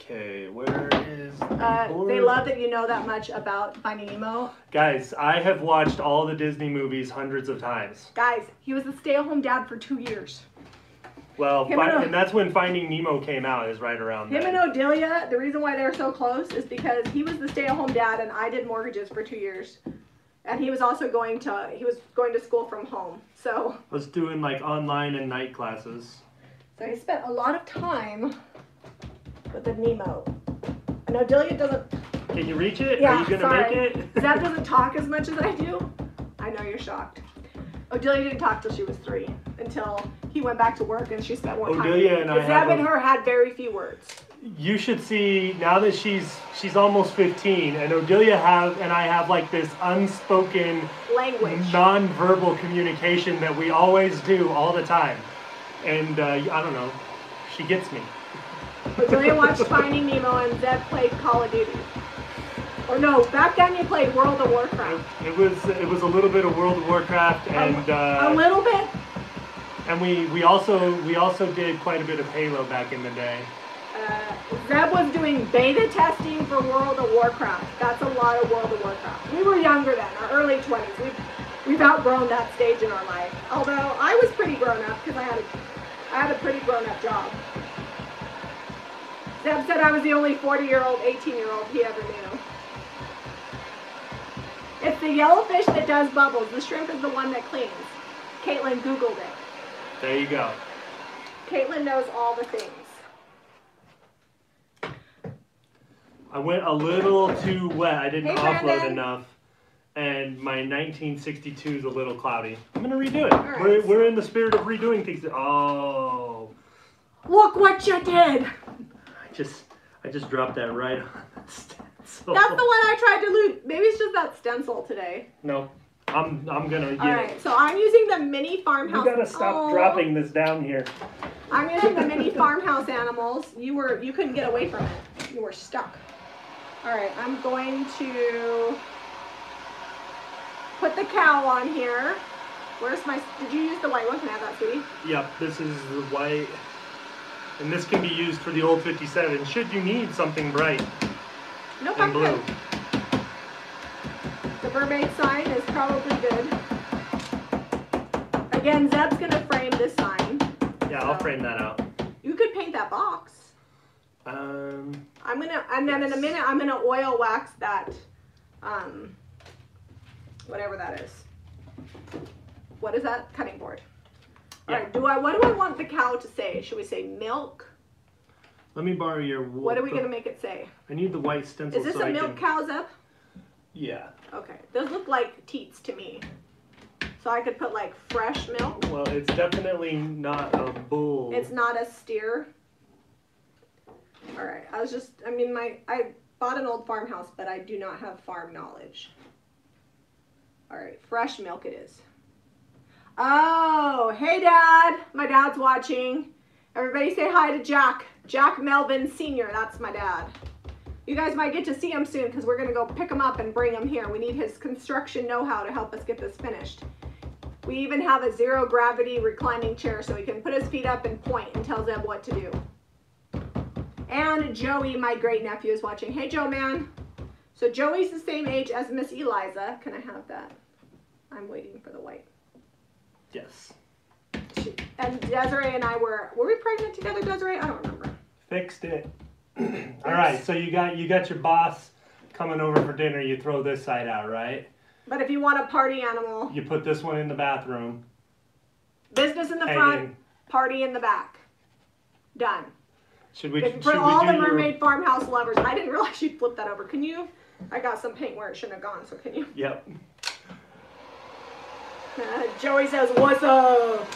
Okay, where is the Uh, board? they love that you know that much about Finding Nemo. Guys, I have watched all the Disney movies hundreds of times. Guys, he was a stay-at-home dad for two years. Well, Him fi- and O- and that's when Finding Nemo came out. Is right around Him then. and Odelia, the reason why they're so close is because he was the stay-at-home dad and I did mortgages for two years. And he was also going to he was going to school from home. So was doing like online and night classes. so he spent a lot of time with the Nemo. And Odelia doesn't Can you reach it? Yeah, Are you gonna sorry. make it? Zeb doesn't talk as much as I do. I know you're shocked. Odelia didn't talk till she was three, until he went back to work and she spent more time. Odelia and I Zeb and her had very few words. you should see now that she's she's almost 15, and Odelia have and I have like this unspoken Language. non-verbal communication that we always do all the time. And uh, I don't know, she gets me. Odelia watched Finding Nemo and Zeb played Call of Duty. Or no, back then you played World of Warcraft. It was it was a little bit of World of Warcraft and a uh, little bit. and we we also we also did quite a bit of Halo back in the day. Uh, Zeb was doing beta testing for World of Warcraft. That's a lot of World of Warcraft. We were younger then, our early 20s. We've, we've outgrown that stage in our life. Although I was pretty grown up because I had a, I had a pretty grown up job. Zeb said I was the only 40 year old, 18 year old he ever knew. It's the yellowfish that does bubbles. The shrimp is the one that cleans. Caitlin Googled it. There you go. Caitlin knows all the things. I went a little too wet. I didn't Hey, offload Brandon. enough. And my 1962 is a little cloudy. I'm gonna redo it. right. We're, we're in the spirit of redoing things. Oh, Look what you did! I just I just dropped that right on the stencil. That's the one I tried to loot. Maybe it's just that stencil today. No, I'm I'm gonna get All it. so I'm using the mini farmhouse. You gotta stop Aw. dropping this down here. I'm using the mini farmhouse animals. You were you couldn't get away from it. You were stuck. All right, I'm going to put the cow on here. Where's my? Did you use the white one? Can I have that, sweetie? Yep, this is the white. And this can be used for the old 57 should you need something bright Nope, I'm and blue. The mermaid sign is probably good. Again, Zeb's gonna frame this sign. Yeah, I'll frame that out. You could paint that box. Um, I'm gonna, and then in a minute, I'm gonna oil wax that, um, whatever that is. What is that? Cutting board. All right. Do I? What do I want the cow to say? Should we say milk? Let me borrow your. wo- What are we gonna make it say? I need the white stencil. Is this so a I milk can, cow's up? Yeah. Okay, those look like teats to me. So I could put like fresh milk. Well, it's definitely not a bull. It's not a steer. All right, I was just, I mean, my, I bought an old farmhouse, but I do not have farm knowledge. All right, fresh milk it is. Oh, hey dad, my dad's watching. Everybody say hi to Jack. Jack Melvin Sr., that's my dad. You guys might get to see him soon because we're gonna go pick him up and bring him here. We need his construction know-how to help us get this finished. We even have a zero gravity reclining chair so he can put his feet up and point and tell Zeb what to do. And Joey, my great nephew, is watching. Hey, Joe, man. So Joey's the same age as Miss Eliza. Can I have that? I'm waiting for the white. Yes. She- And Desiree and I were, were we pregnant together, Desiree? I don't remember. Fixed it. All right. So you got you got your boss coming over for dinner. You throw this side out, right? But if you want a party animal, You put this one in the bathroom. business in the hang front, in. party in the back. Done. Should we? If- should For we all do the your- mermaid farmhouse lovers, I didn't realize you'd flip that over. Can you? I got some paint where it shouldn't have gone, so can you? Yep. Joey says, "What's up?"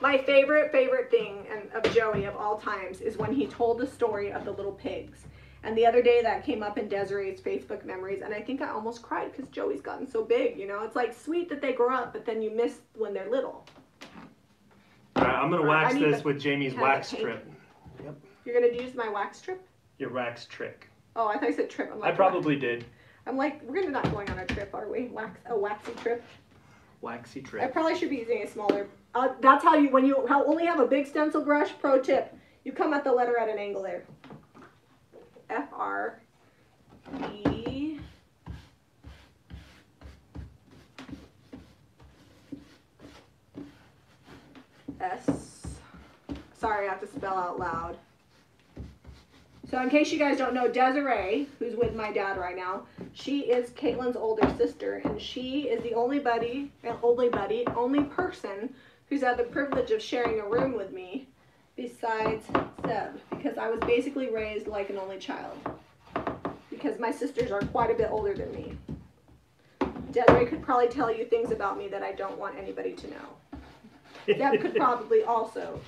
My favorite, favorite thing of Joey of all times is when he told the story of the little pigs. And the other day that came up in Desiree's Facebook memories, and I think I almost cried because Joey's gotten so big. You know, it's like sweet that they grow up, but then you miss when they're little. All right. I'm gonna wax this with Jami's wax strip. You're gonna use my wax strip? Your wax trick. Oh, I thought you said trip. I'm I like, probably did. I'm like, we're gonna not going on a trip, are we? Wax a waxy trip. Waxy trip. I probably should be using a smaller. Uh, that's how you when you how only have a big stencil brush. Pro tip: you come at the letter at an angle there. F R E. S. Sorry, I have to spell out loud. So, in case you guys don't know, Desiree, who's with my dad right now, she is Caitlin's older sister, and she is the only buddy, only buddy, only person who's had the privilege of sharing a room with me, besides Zeb, because I was basically raised like an only child. Because my sisters are quite a bit older than me. Desiree could probably tell you things about me that I don't want anybody to know. Zeb could probably also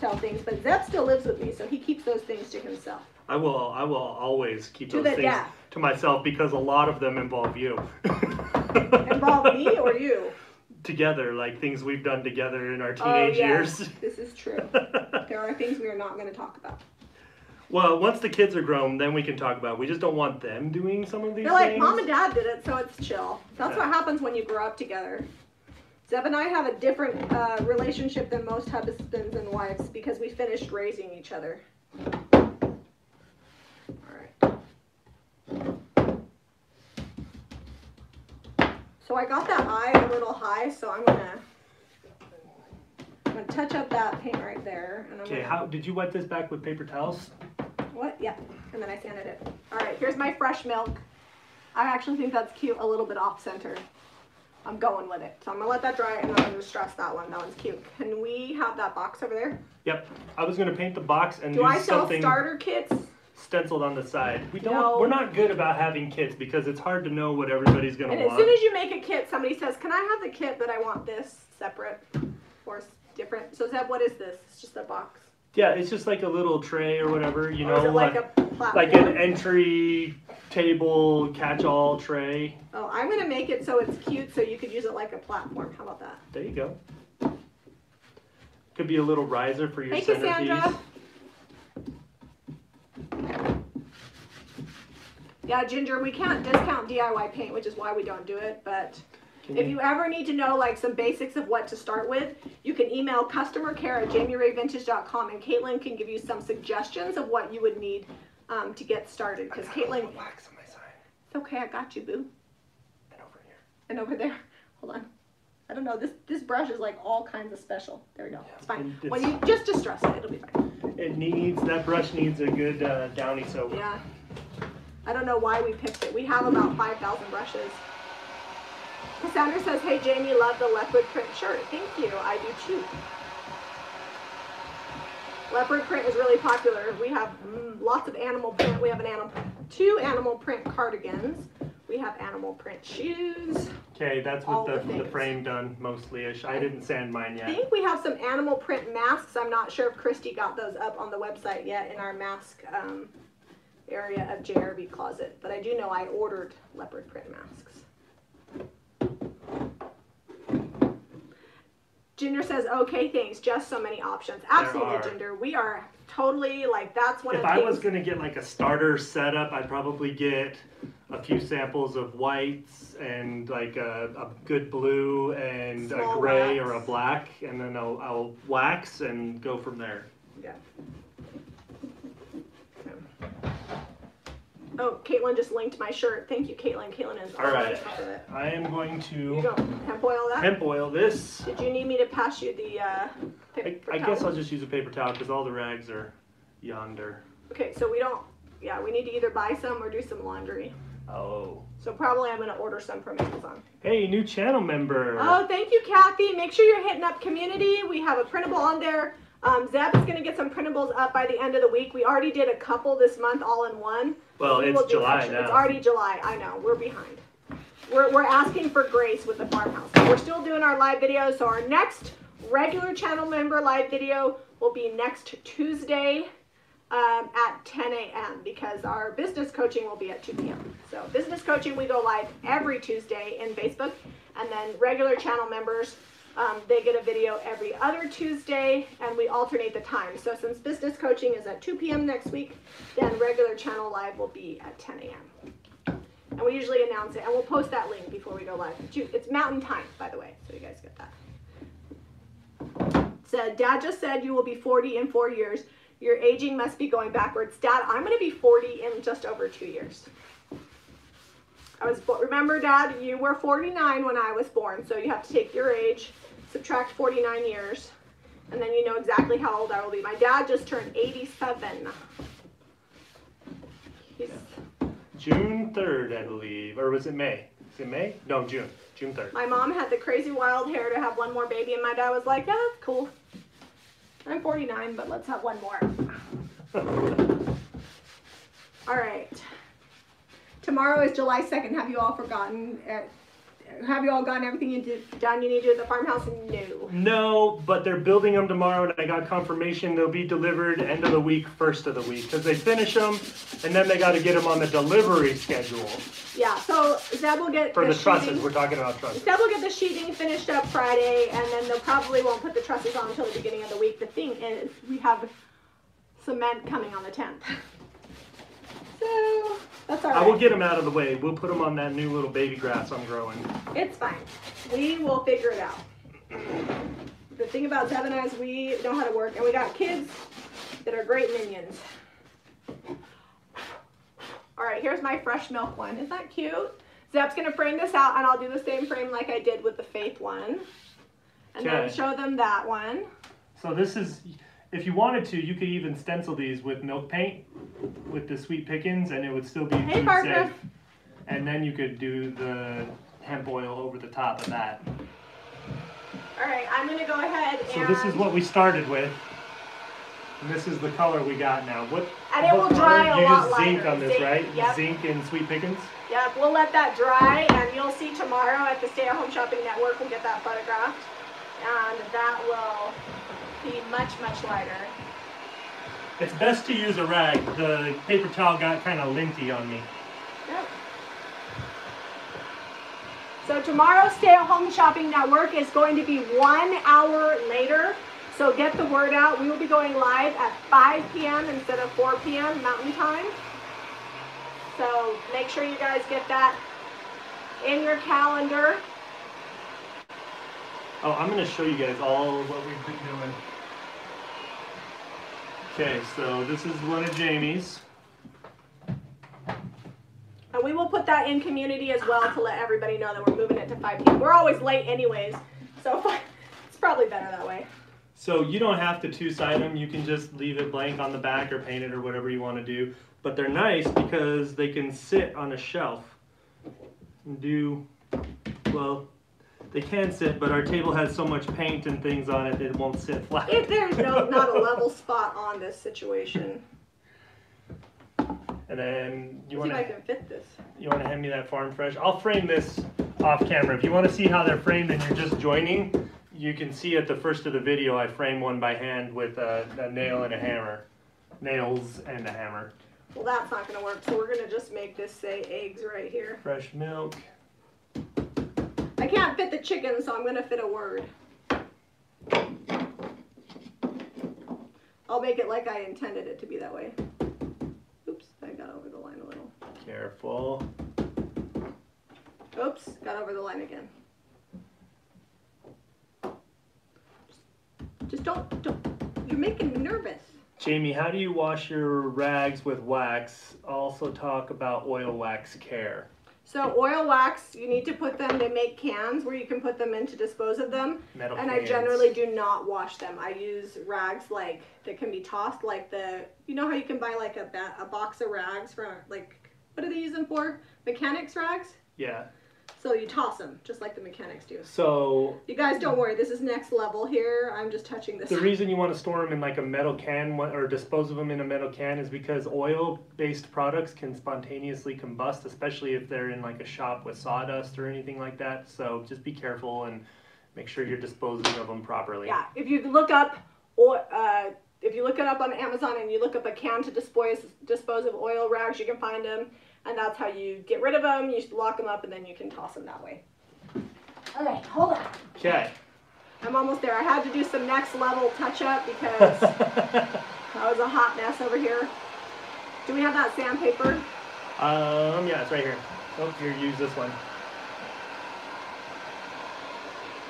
tell things, but Zeb still lives with me, so he keeps those things to himself. I will. I will always keep To those the things death. to myself because a lot of them involve you. Involve me or you? together, like things we've done together in our Oh, teenage years. This is true. There are things we are not going to talk about. well, once the kids are grown, then we can talk about. it. We just don't want them doing some of these They're like, things. mom and dad did it, so it's chill. That's what happens when you grow up together. Zeb and I have a different uh, relationship than most husbands and wives because we finished raising each other. Alright. So I got that eye a little high, so I'm gonna I'm gonna touch up that paint right there. Okay, gonna, how did you wet this back with paper towels? What? Yeah. And then I sanded it. All right, here's my fresh milk. I actually think that's cute, a little bit off center. I'm going with it. So I'm gonna let that dry and then I'm gonna stress that one. That one's cute. Can we have that box over there? Yep. I was gonna paint the box and Do do I sell something starter kits? Stenciled on the side. We don't. No. We're not good about having kits because it's hard to know what everybody's gonna And as soon as you make a kit, somebody says, "Can I have the kit, but I want this separate or different?" So Zeb, what is this? It's just a box. yeah, it's just like a little tray or whatever. You know, like, like a platform? like an entry table catch-all tray. oh, I'm gonna make it so it's cute, so you could use it like a platform. How about that? There you go. Could be a little riser for your Hey, centerpiece. Cassandra. Yeah, Ginger, we can't discount DIY paint, which is why we don't do it. But if you ever need to know like some basics of what to start with, you can email customer care at jamirayvintage.com and Caitlin can give you some suggestions of what you would need um, to get started. Because Caitlin, wax on my sign it's okay, I got you, boo. and over here. And over there, hold on. I don't know. This this brush is like all kinds of special. There we go. It's fine. it's- When you just distress it, it'll be fine. It needs that brush needs a good uh, downy soap. Yeah. I don't know why we picked it. We have about 5,000 brushes. Cassandra says, hey, Jami, love the leopard print shirt. Thank you. I do too. Leopard print is really popular. We have mm, lots of animal print. We have an animal, two animal print cardigans. We have animal print shoes. Okay, that's with the the, the frame done mostly ish. I didn't sand mine yet. I think we have some animal print masks. I'm not sure if Christy got those up on the website yet in our mask um, area of JRV closet, but I do know I ordered leopard print masks. Ginger says, "Okay, thanks. Just so many options. Absolutely. Ginger. We are totally like that's one If of the I was gonna get like a starter setup, I'd probably get a few samples of whites and like a, a good blue and Small a gray wax. or a black, and then I'll, I'll wax and go from there. Yeah. Oh, Caitlin just linked my shirt. Thank you, Caitlin. Caitlin is All right. top of it. I am going You to don't hemp oil that? hemp oil this. Did you need me to pass you the uh, I, I guess? I'll just use a paper towel because all the rags are yonder. Okay, so we don't. Yeah, we need to either buy some or do some laundry. Oh. So probably I'm gonna order some from Amazon. Hey, new channel member. Oh, thank you, Kathy. Make sure you're hitting up community. We have a printable on there. Um, Zeb is gonna get some printables up by the end of the week. We already did a couple this month, all in one. well, We it's July now. It's already July. I know. We're behind. We're, we're asking for grace with the farmhouse. We're still doing our live videos. So our next regular channel member live video will be next Tuesday um, at 10 a.m. because our business coaching will be at 2 p.m. So business coaching, we go live every Tuesday in Facebook. And then regular channel members, um, they get a video every other Tuesday and we alternate the time. So since business coaching is at 2 p.m. next week, then regular channel live will be at 10 a.m. And we usually announce it, and we'll post that link before we go live. It's Mountain Time, by the way, so you guys get that. So Dad just said you will be 40 in four years. Your aging must be going backwards. Dad, I'm going to be 40 in just over two years. I was remember, Dad, you were 49 when I was born, so you have to take your age, subtract 49 years, and then you know exactly how old I will be. My dad just turned 87. He's June 3rd, I believe. Or was it May? Is it May? No, June. June 3rd. My mom had the crazy wild hair to have one more baby, and my dad was like, "Yeah, that's cool. I'm 49, but let's have one more." All right. Tomorrow is July 2nd. Have you all forgotten? Have you all gotten everything you did, done you need to at the farmhouse? No. no, but they're building them tomorrow, and I got confirmation they'll be delivered end of the week, first of the week, because they finish them, and then they got to get them on the delivery schedule Yeah. So Zeb will get for the, trusses. sheeting- We're talking about trusses. Zeb will get the sheeting finished up Friday, and then they'll probably won't put the trusses on until the beginning of the week. The thing is, we have cement coming on the 10th. So that's all right. I will get them out of the way. We'll put them on that new little baby grass I'm growing. It's fine. We will figure it out. The thing about Zeb and I is we know how to work, and we got kids that are great minions. All right, here's my fresh milk one. Isn't that cute? Zeb's gonna frame this out, and I'll do the same frame like I did with the Faith one, and then show them that one. So this is, if you wanted to, you could even stencil these with milk paint, with the Sweet Pickins, and it would still be Hey, food safe. And then you could do the hemp oil over the top of that. All right, I'm gonna go ahead So this is what we started with. And this is the color we got now. What? And it what will color? dry a you lot use zinc on this, Zinc, right? yep. Zinc and Sweet Pickins. Yep, we'll let that dry, and you'll see tomorrow at the Stay at Home Shopping Network. We'll get that photographed, and that will be much much lighter. It's best to use a rag. The paper towel got kind of linty on me. Yep. So tomorrow's Stay at Home Shopping Network is going to be one hour later. So get the word out. We will be going live at 5 p.m. instead of 4 p.m. Mountain Time. So make sure you guys get that in your calendar. Oh, I'm gonna show you guys all what we've been doing. Okay, so this is one of Jami's. And we will put that in community as well to let everybody know that we're moving it to 5 p.m. We're always late anyways, so it's probably better that way. So you don't have to two-side them. You can just leave it blank on the back or paint it or whatever you want to do. But they're nice because they can sit on a shelf and do, well, They can sit, but our table has so much paint and things on it that it won't sit flat. There's no, not a level spot on this situation, And then you see if I want to can fit this. you want to hand me that farm fresh. I'll frame this off camera. If you want to see how they're framed and you're just joining, you can see at the first of the video I frame one by hand with a, a nail and a hammer, nails and a hammer. Well, that's not gonna work, so we're gonna just make this say eggs right here. Fresh milk. I can't fit the chicken, so I'm gonna fit a word. I'll make it like I intended it to be that way. Oops, I got over the line a little. Careful. Oops, got over the line again. Just don't, don't, you're making me nervous. Jami, how do you wash your rags with wax? Also talk about oil wax care. So oil wax, you need to put them, they make cans where you can put them in to dispose of them. Metal And I generally do not wash them. I use rags like that can be tossed, like the you know how you can buy like a a box of rags from like what do they use them for? Mechanics rags. Yeah. So you toss them just like the mechanics do. So You guys don't worry, this is next level here. I'm just touching this. the reason you want to store them in like a metal can or dispose of them in a metal can is because oil-based products can spontaneously combust, especially if they're in like a shop with sawdust or anything like that. So just be careful and make sure you're disposing of them properly. Yeah, if you look up or uh, if you look it up on Amazon and you look up a can to dispose dispose of oil rags, you can find them, and that's how you get rid of them. You just lock them up and then you can toss them that way. Okay, hold on. Okay. I'm almost there. I had to do some next level touch up because that was a hot mess over here. Do we have that sandpaper? um. Yeah, it's right here. Oh, here, use this one.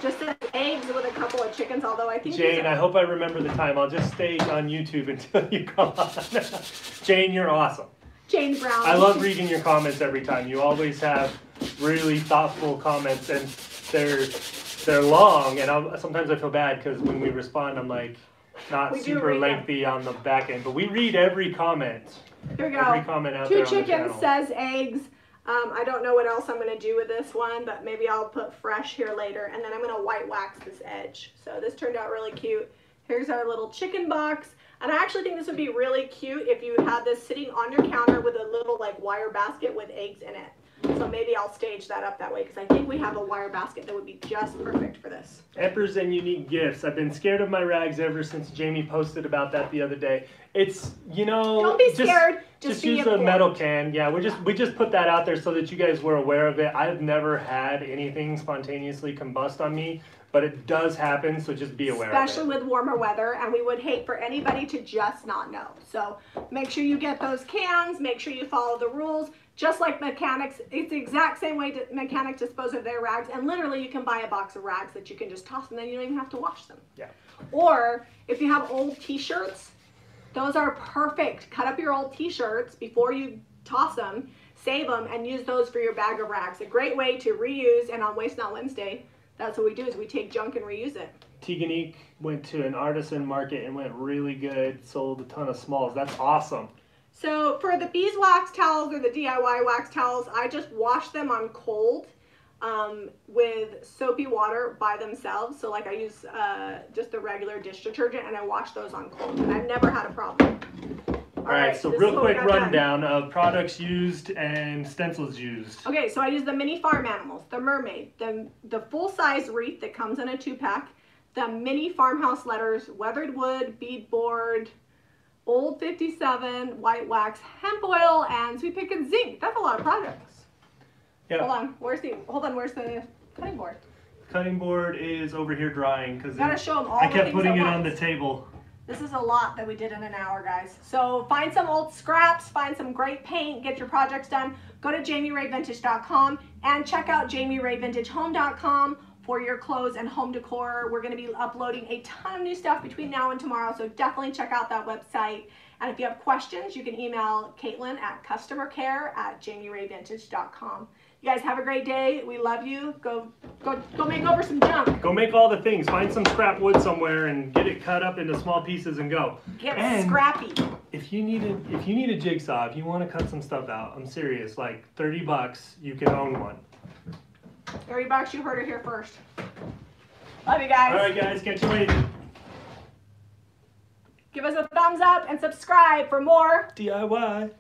Just says eggs with a couple of chickens, although I think Jane, are- I hope I remember the time. I'll just stay on YouTube until you come on. Jane, you're awesome. Jane Brown. I love reading your comments every time. You always have really thoughtful comments, and they're they're long. And I'll, sometimes I feel bad because when we respond, I'm like not We super read them. lengthy on the back end, but we read every comment. Here we Every go. comment out Two there chickens says eggs. Um, I don't know what else I'm gonna do with this one, but maybe I'll put fresh here later, and then I'm gonna white wax this edge. So this turned out really cute. Here's our little chicken box. And I actually think this would be really cute if you had this sitting on your counter with a little like wire basket with eggs in it. So maybe I'll stage that up that way because I think we have a wire basket that would be just perfect for this. Emperors and unique gifts. I've been scared of my rags ever since Jami posted about that the other day. It's you know Don't be just- scared. Just, Just, use a metal can. Yeah, we just we just put that out there so that you guys were aware of it. I've never had anything spontaneously combust on me, but it does happen. So just be aware especially of it. with warmer weather and we would hate for anybody to just not know so make sure you get those cans make sure you follow the rules just like mechanics it's the exact same way mechanics dispose of their rags and literally you can buy a box of rags that you can just toss and then you don't even have to wash them Yeah. or if you have old t-shirts those are perfect cut up your old t-shirts before you toss them save them and use those for your bag of rags a great way to reuse and on waste not wednesday that's what we do is we take junk and reuse it Teganique went to an artisan market and went really good. Sold a ton of smalls. That's awesome. So for the beeswax towels or the DIY wax towels, I just wash them on cold um, with soapy water by themselves. So like I use uh, just the regular dish detergent and I wash those on cold, and I've never had a problem. All right, so this real is what we quick got done. rundown of products used and stencils used. Okay, so I use the mini farm animals, the mermaid, the the full size wreath that comes in a two pack, the mini farmhouse letters, weathered wood, bead board, old 57, white wax, hemp oil, and Sweet Pickins zinc. That's a lot of projects. Hold on, where's the hold on, where's the cutting board? cutting board is over here drying because Gotta show them all I kept putting it on the table. This is a lot that we did in an hour, guys. So find some old scraps, find some great paint, get your projects done. Go to jamirayvintage.com and check out jamirayvintagehome.com for your clothes and home decor. We're going to be uploading a ton of new stuff between now and tomorrow, so definitely check out that website. And if you have questions, you can email Caitlin at customercare at jamirayvintage.com. You guys have a great day. We love you. Go go go make over some junk. Go make all the things. Find some scrap wood somewhere and get it cut up into small pieces and go. Get And- scrappy. If you need a, if you need a jigsaw, if you want to cut some stuff out, I'm serious. Like 30 bucks, you can own one. 30 bucks, you heard it here first. Love you guys. All right, guys, catch you later. Give us a thumbs up and subscribe for more DIY.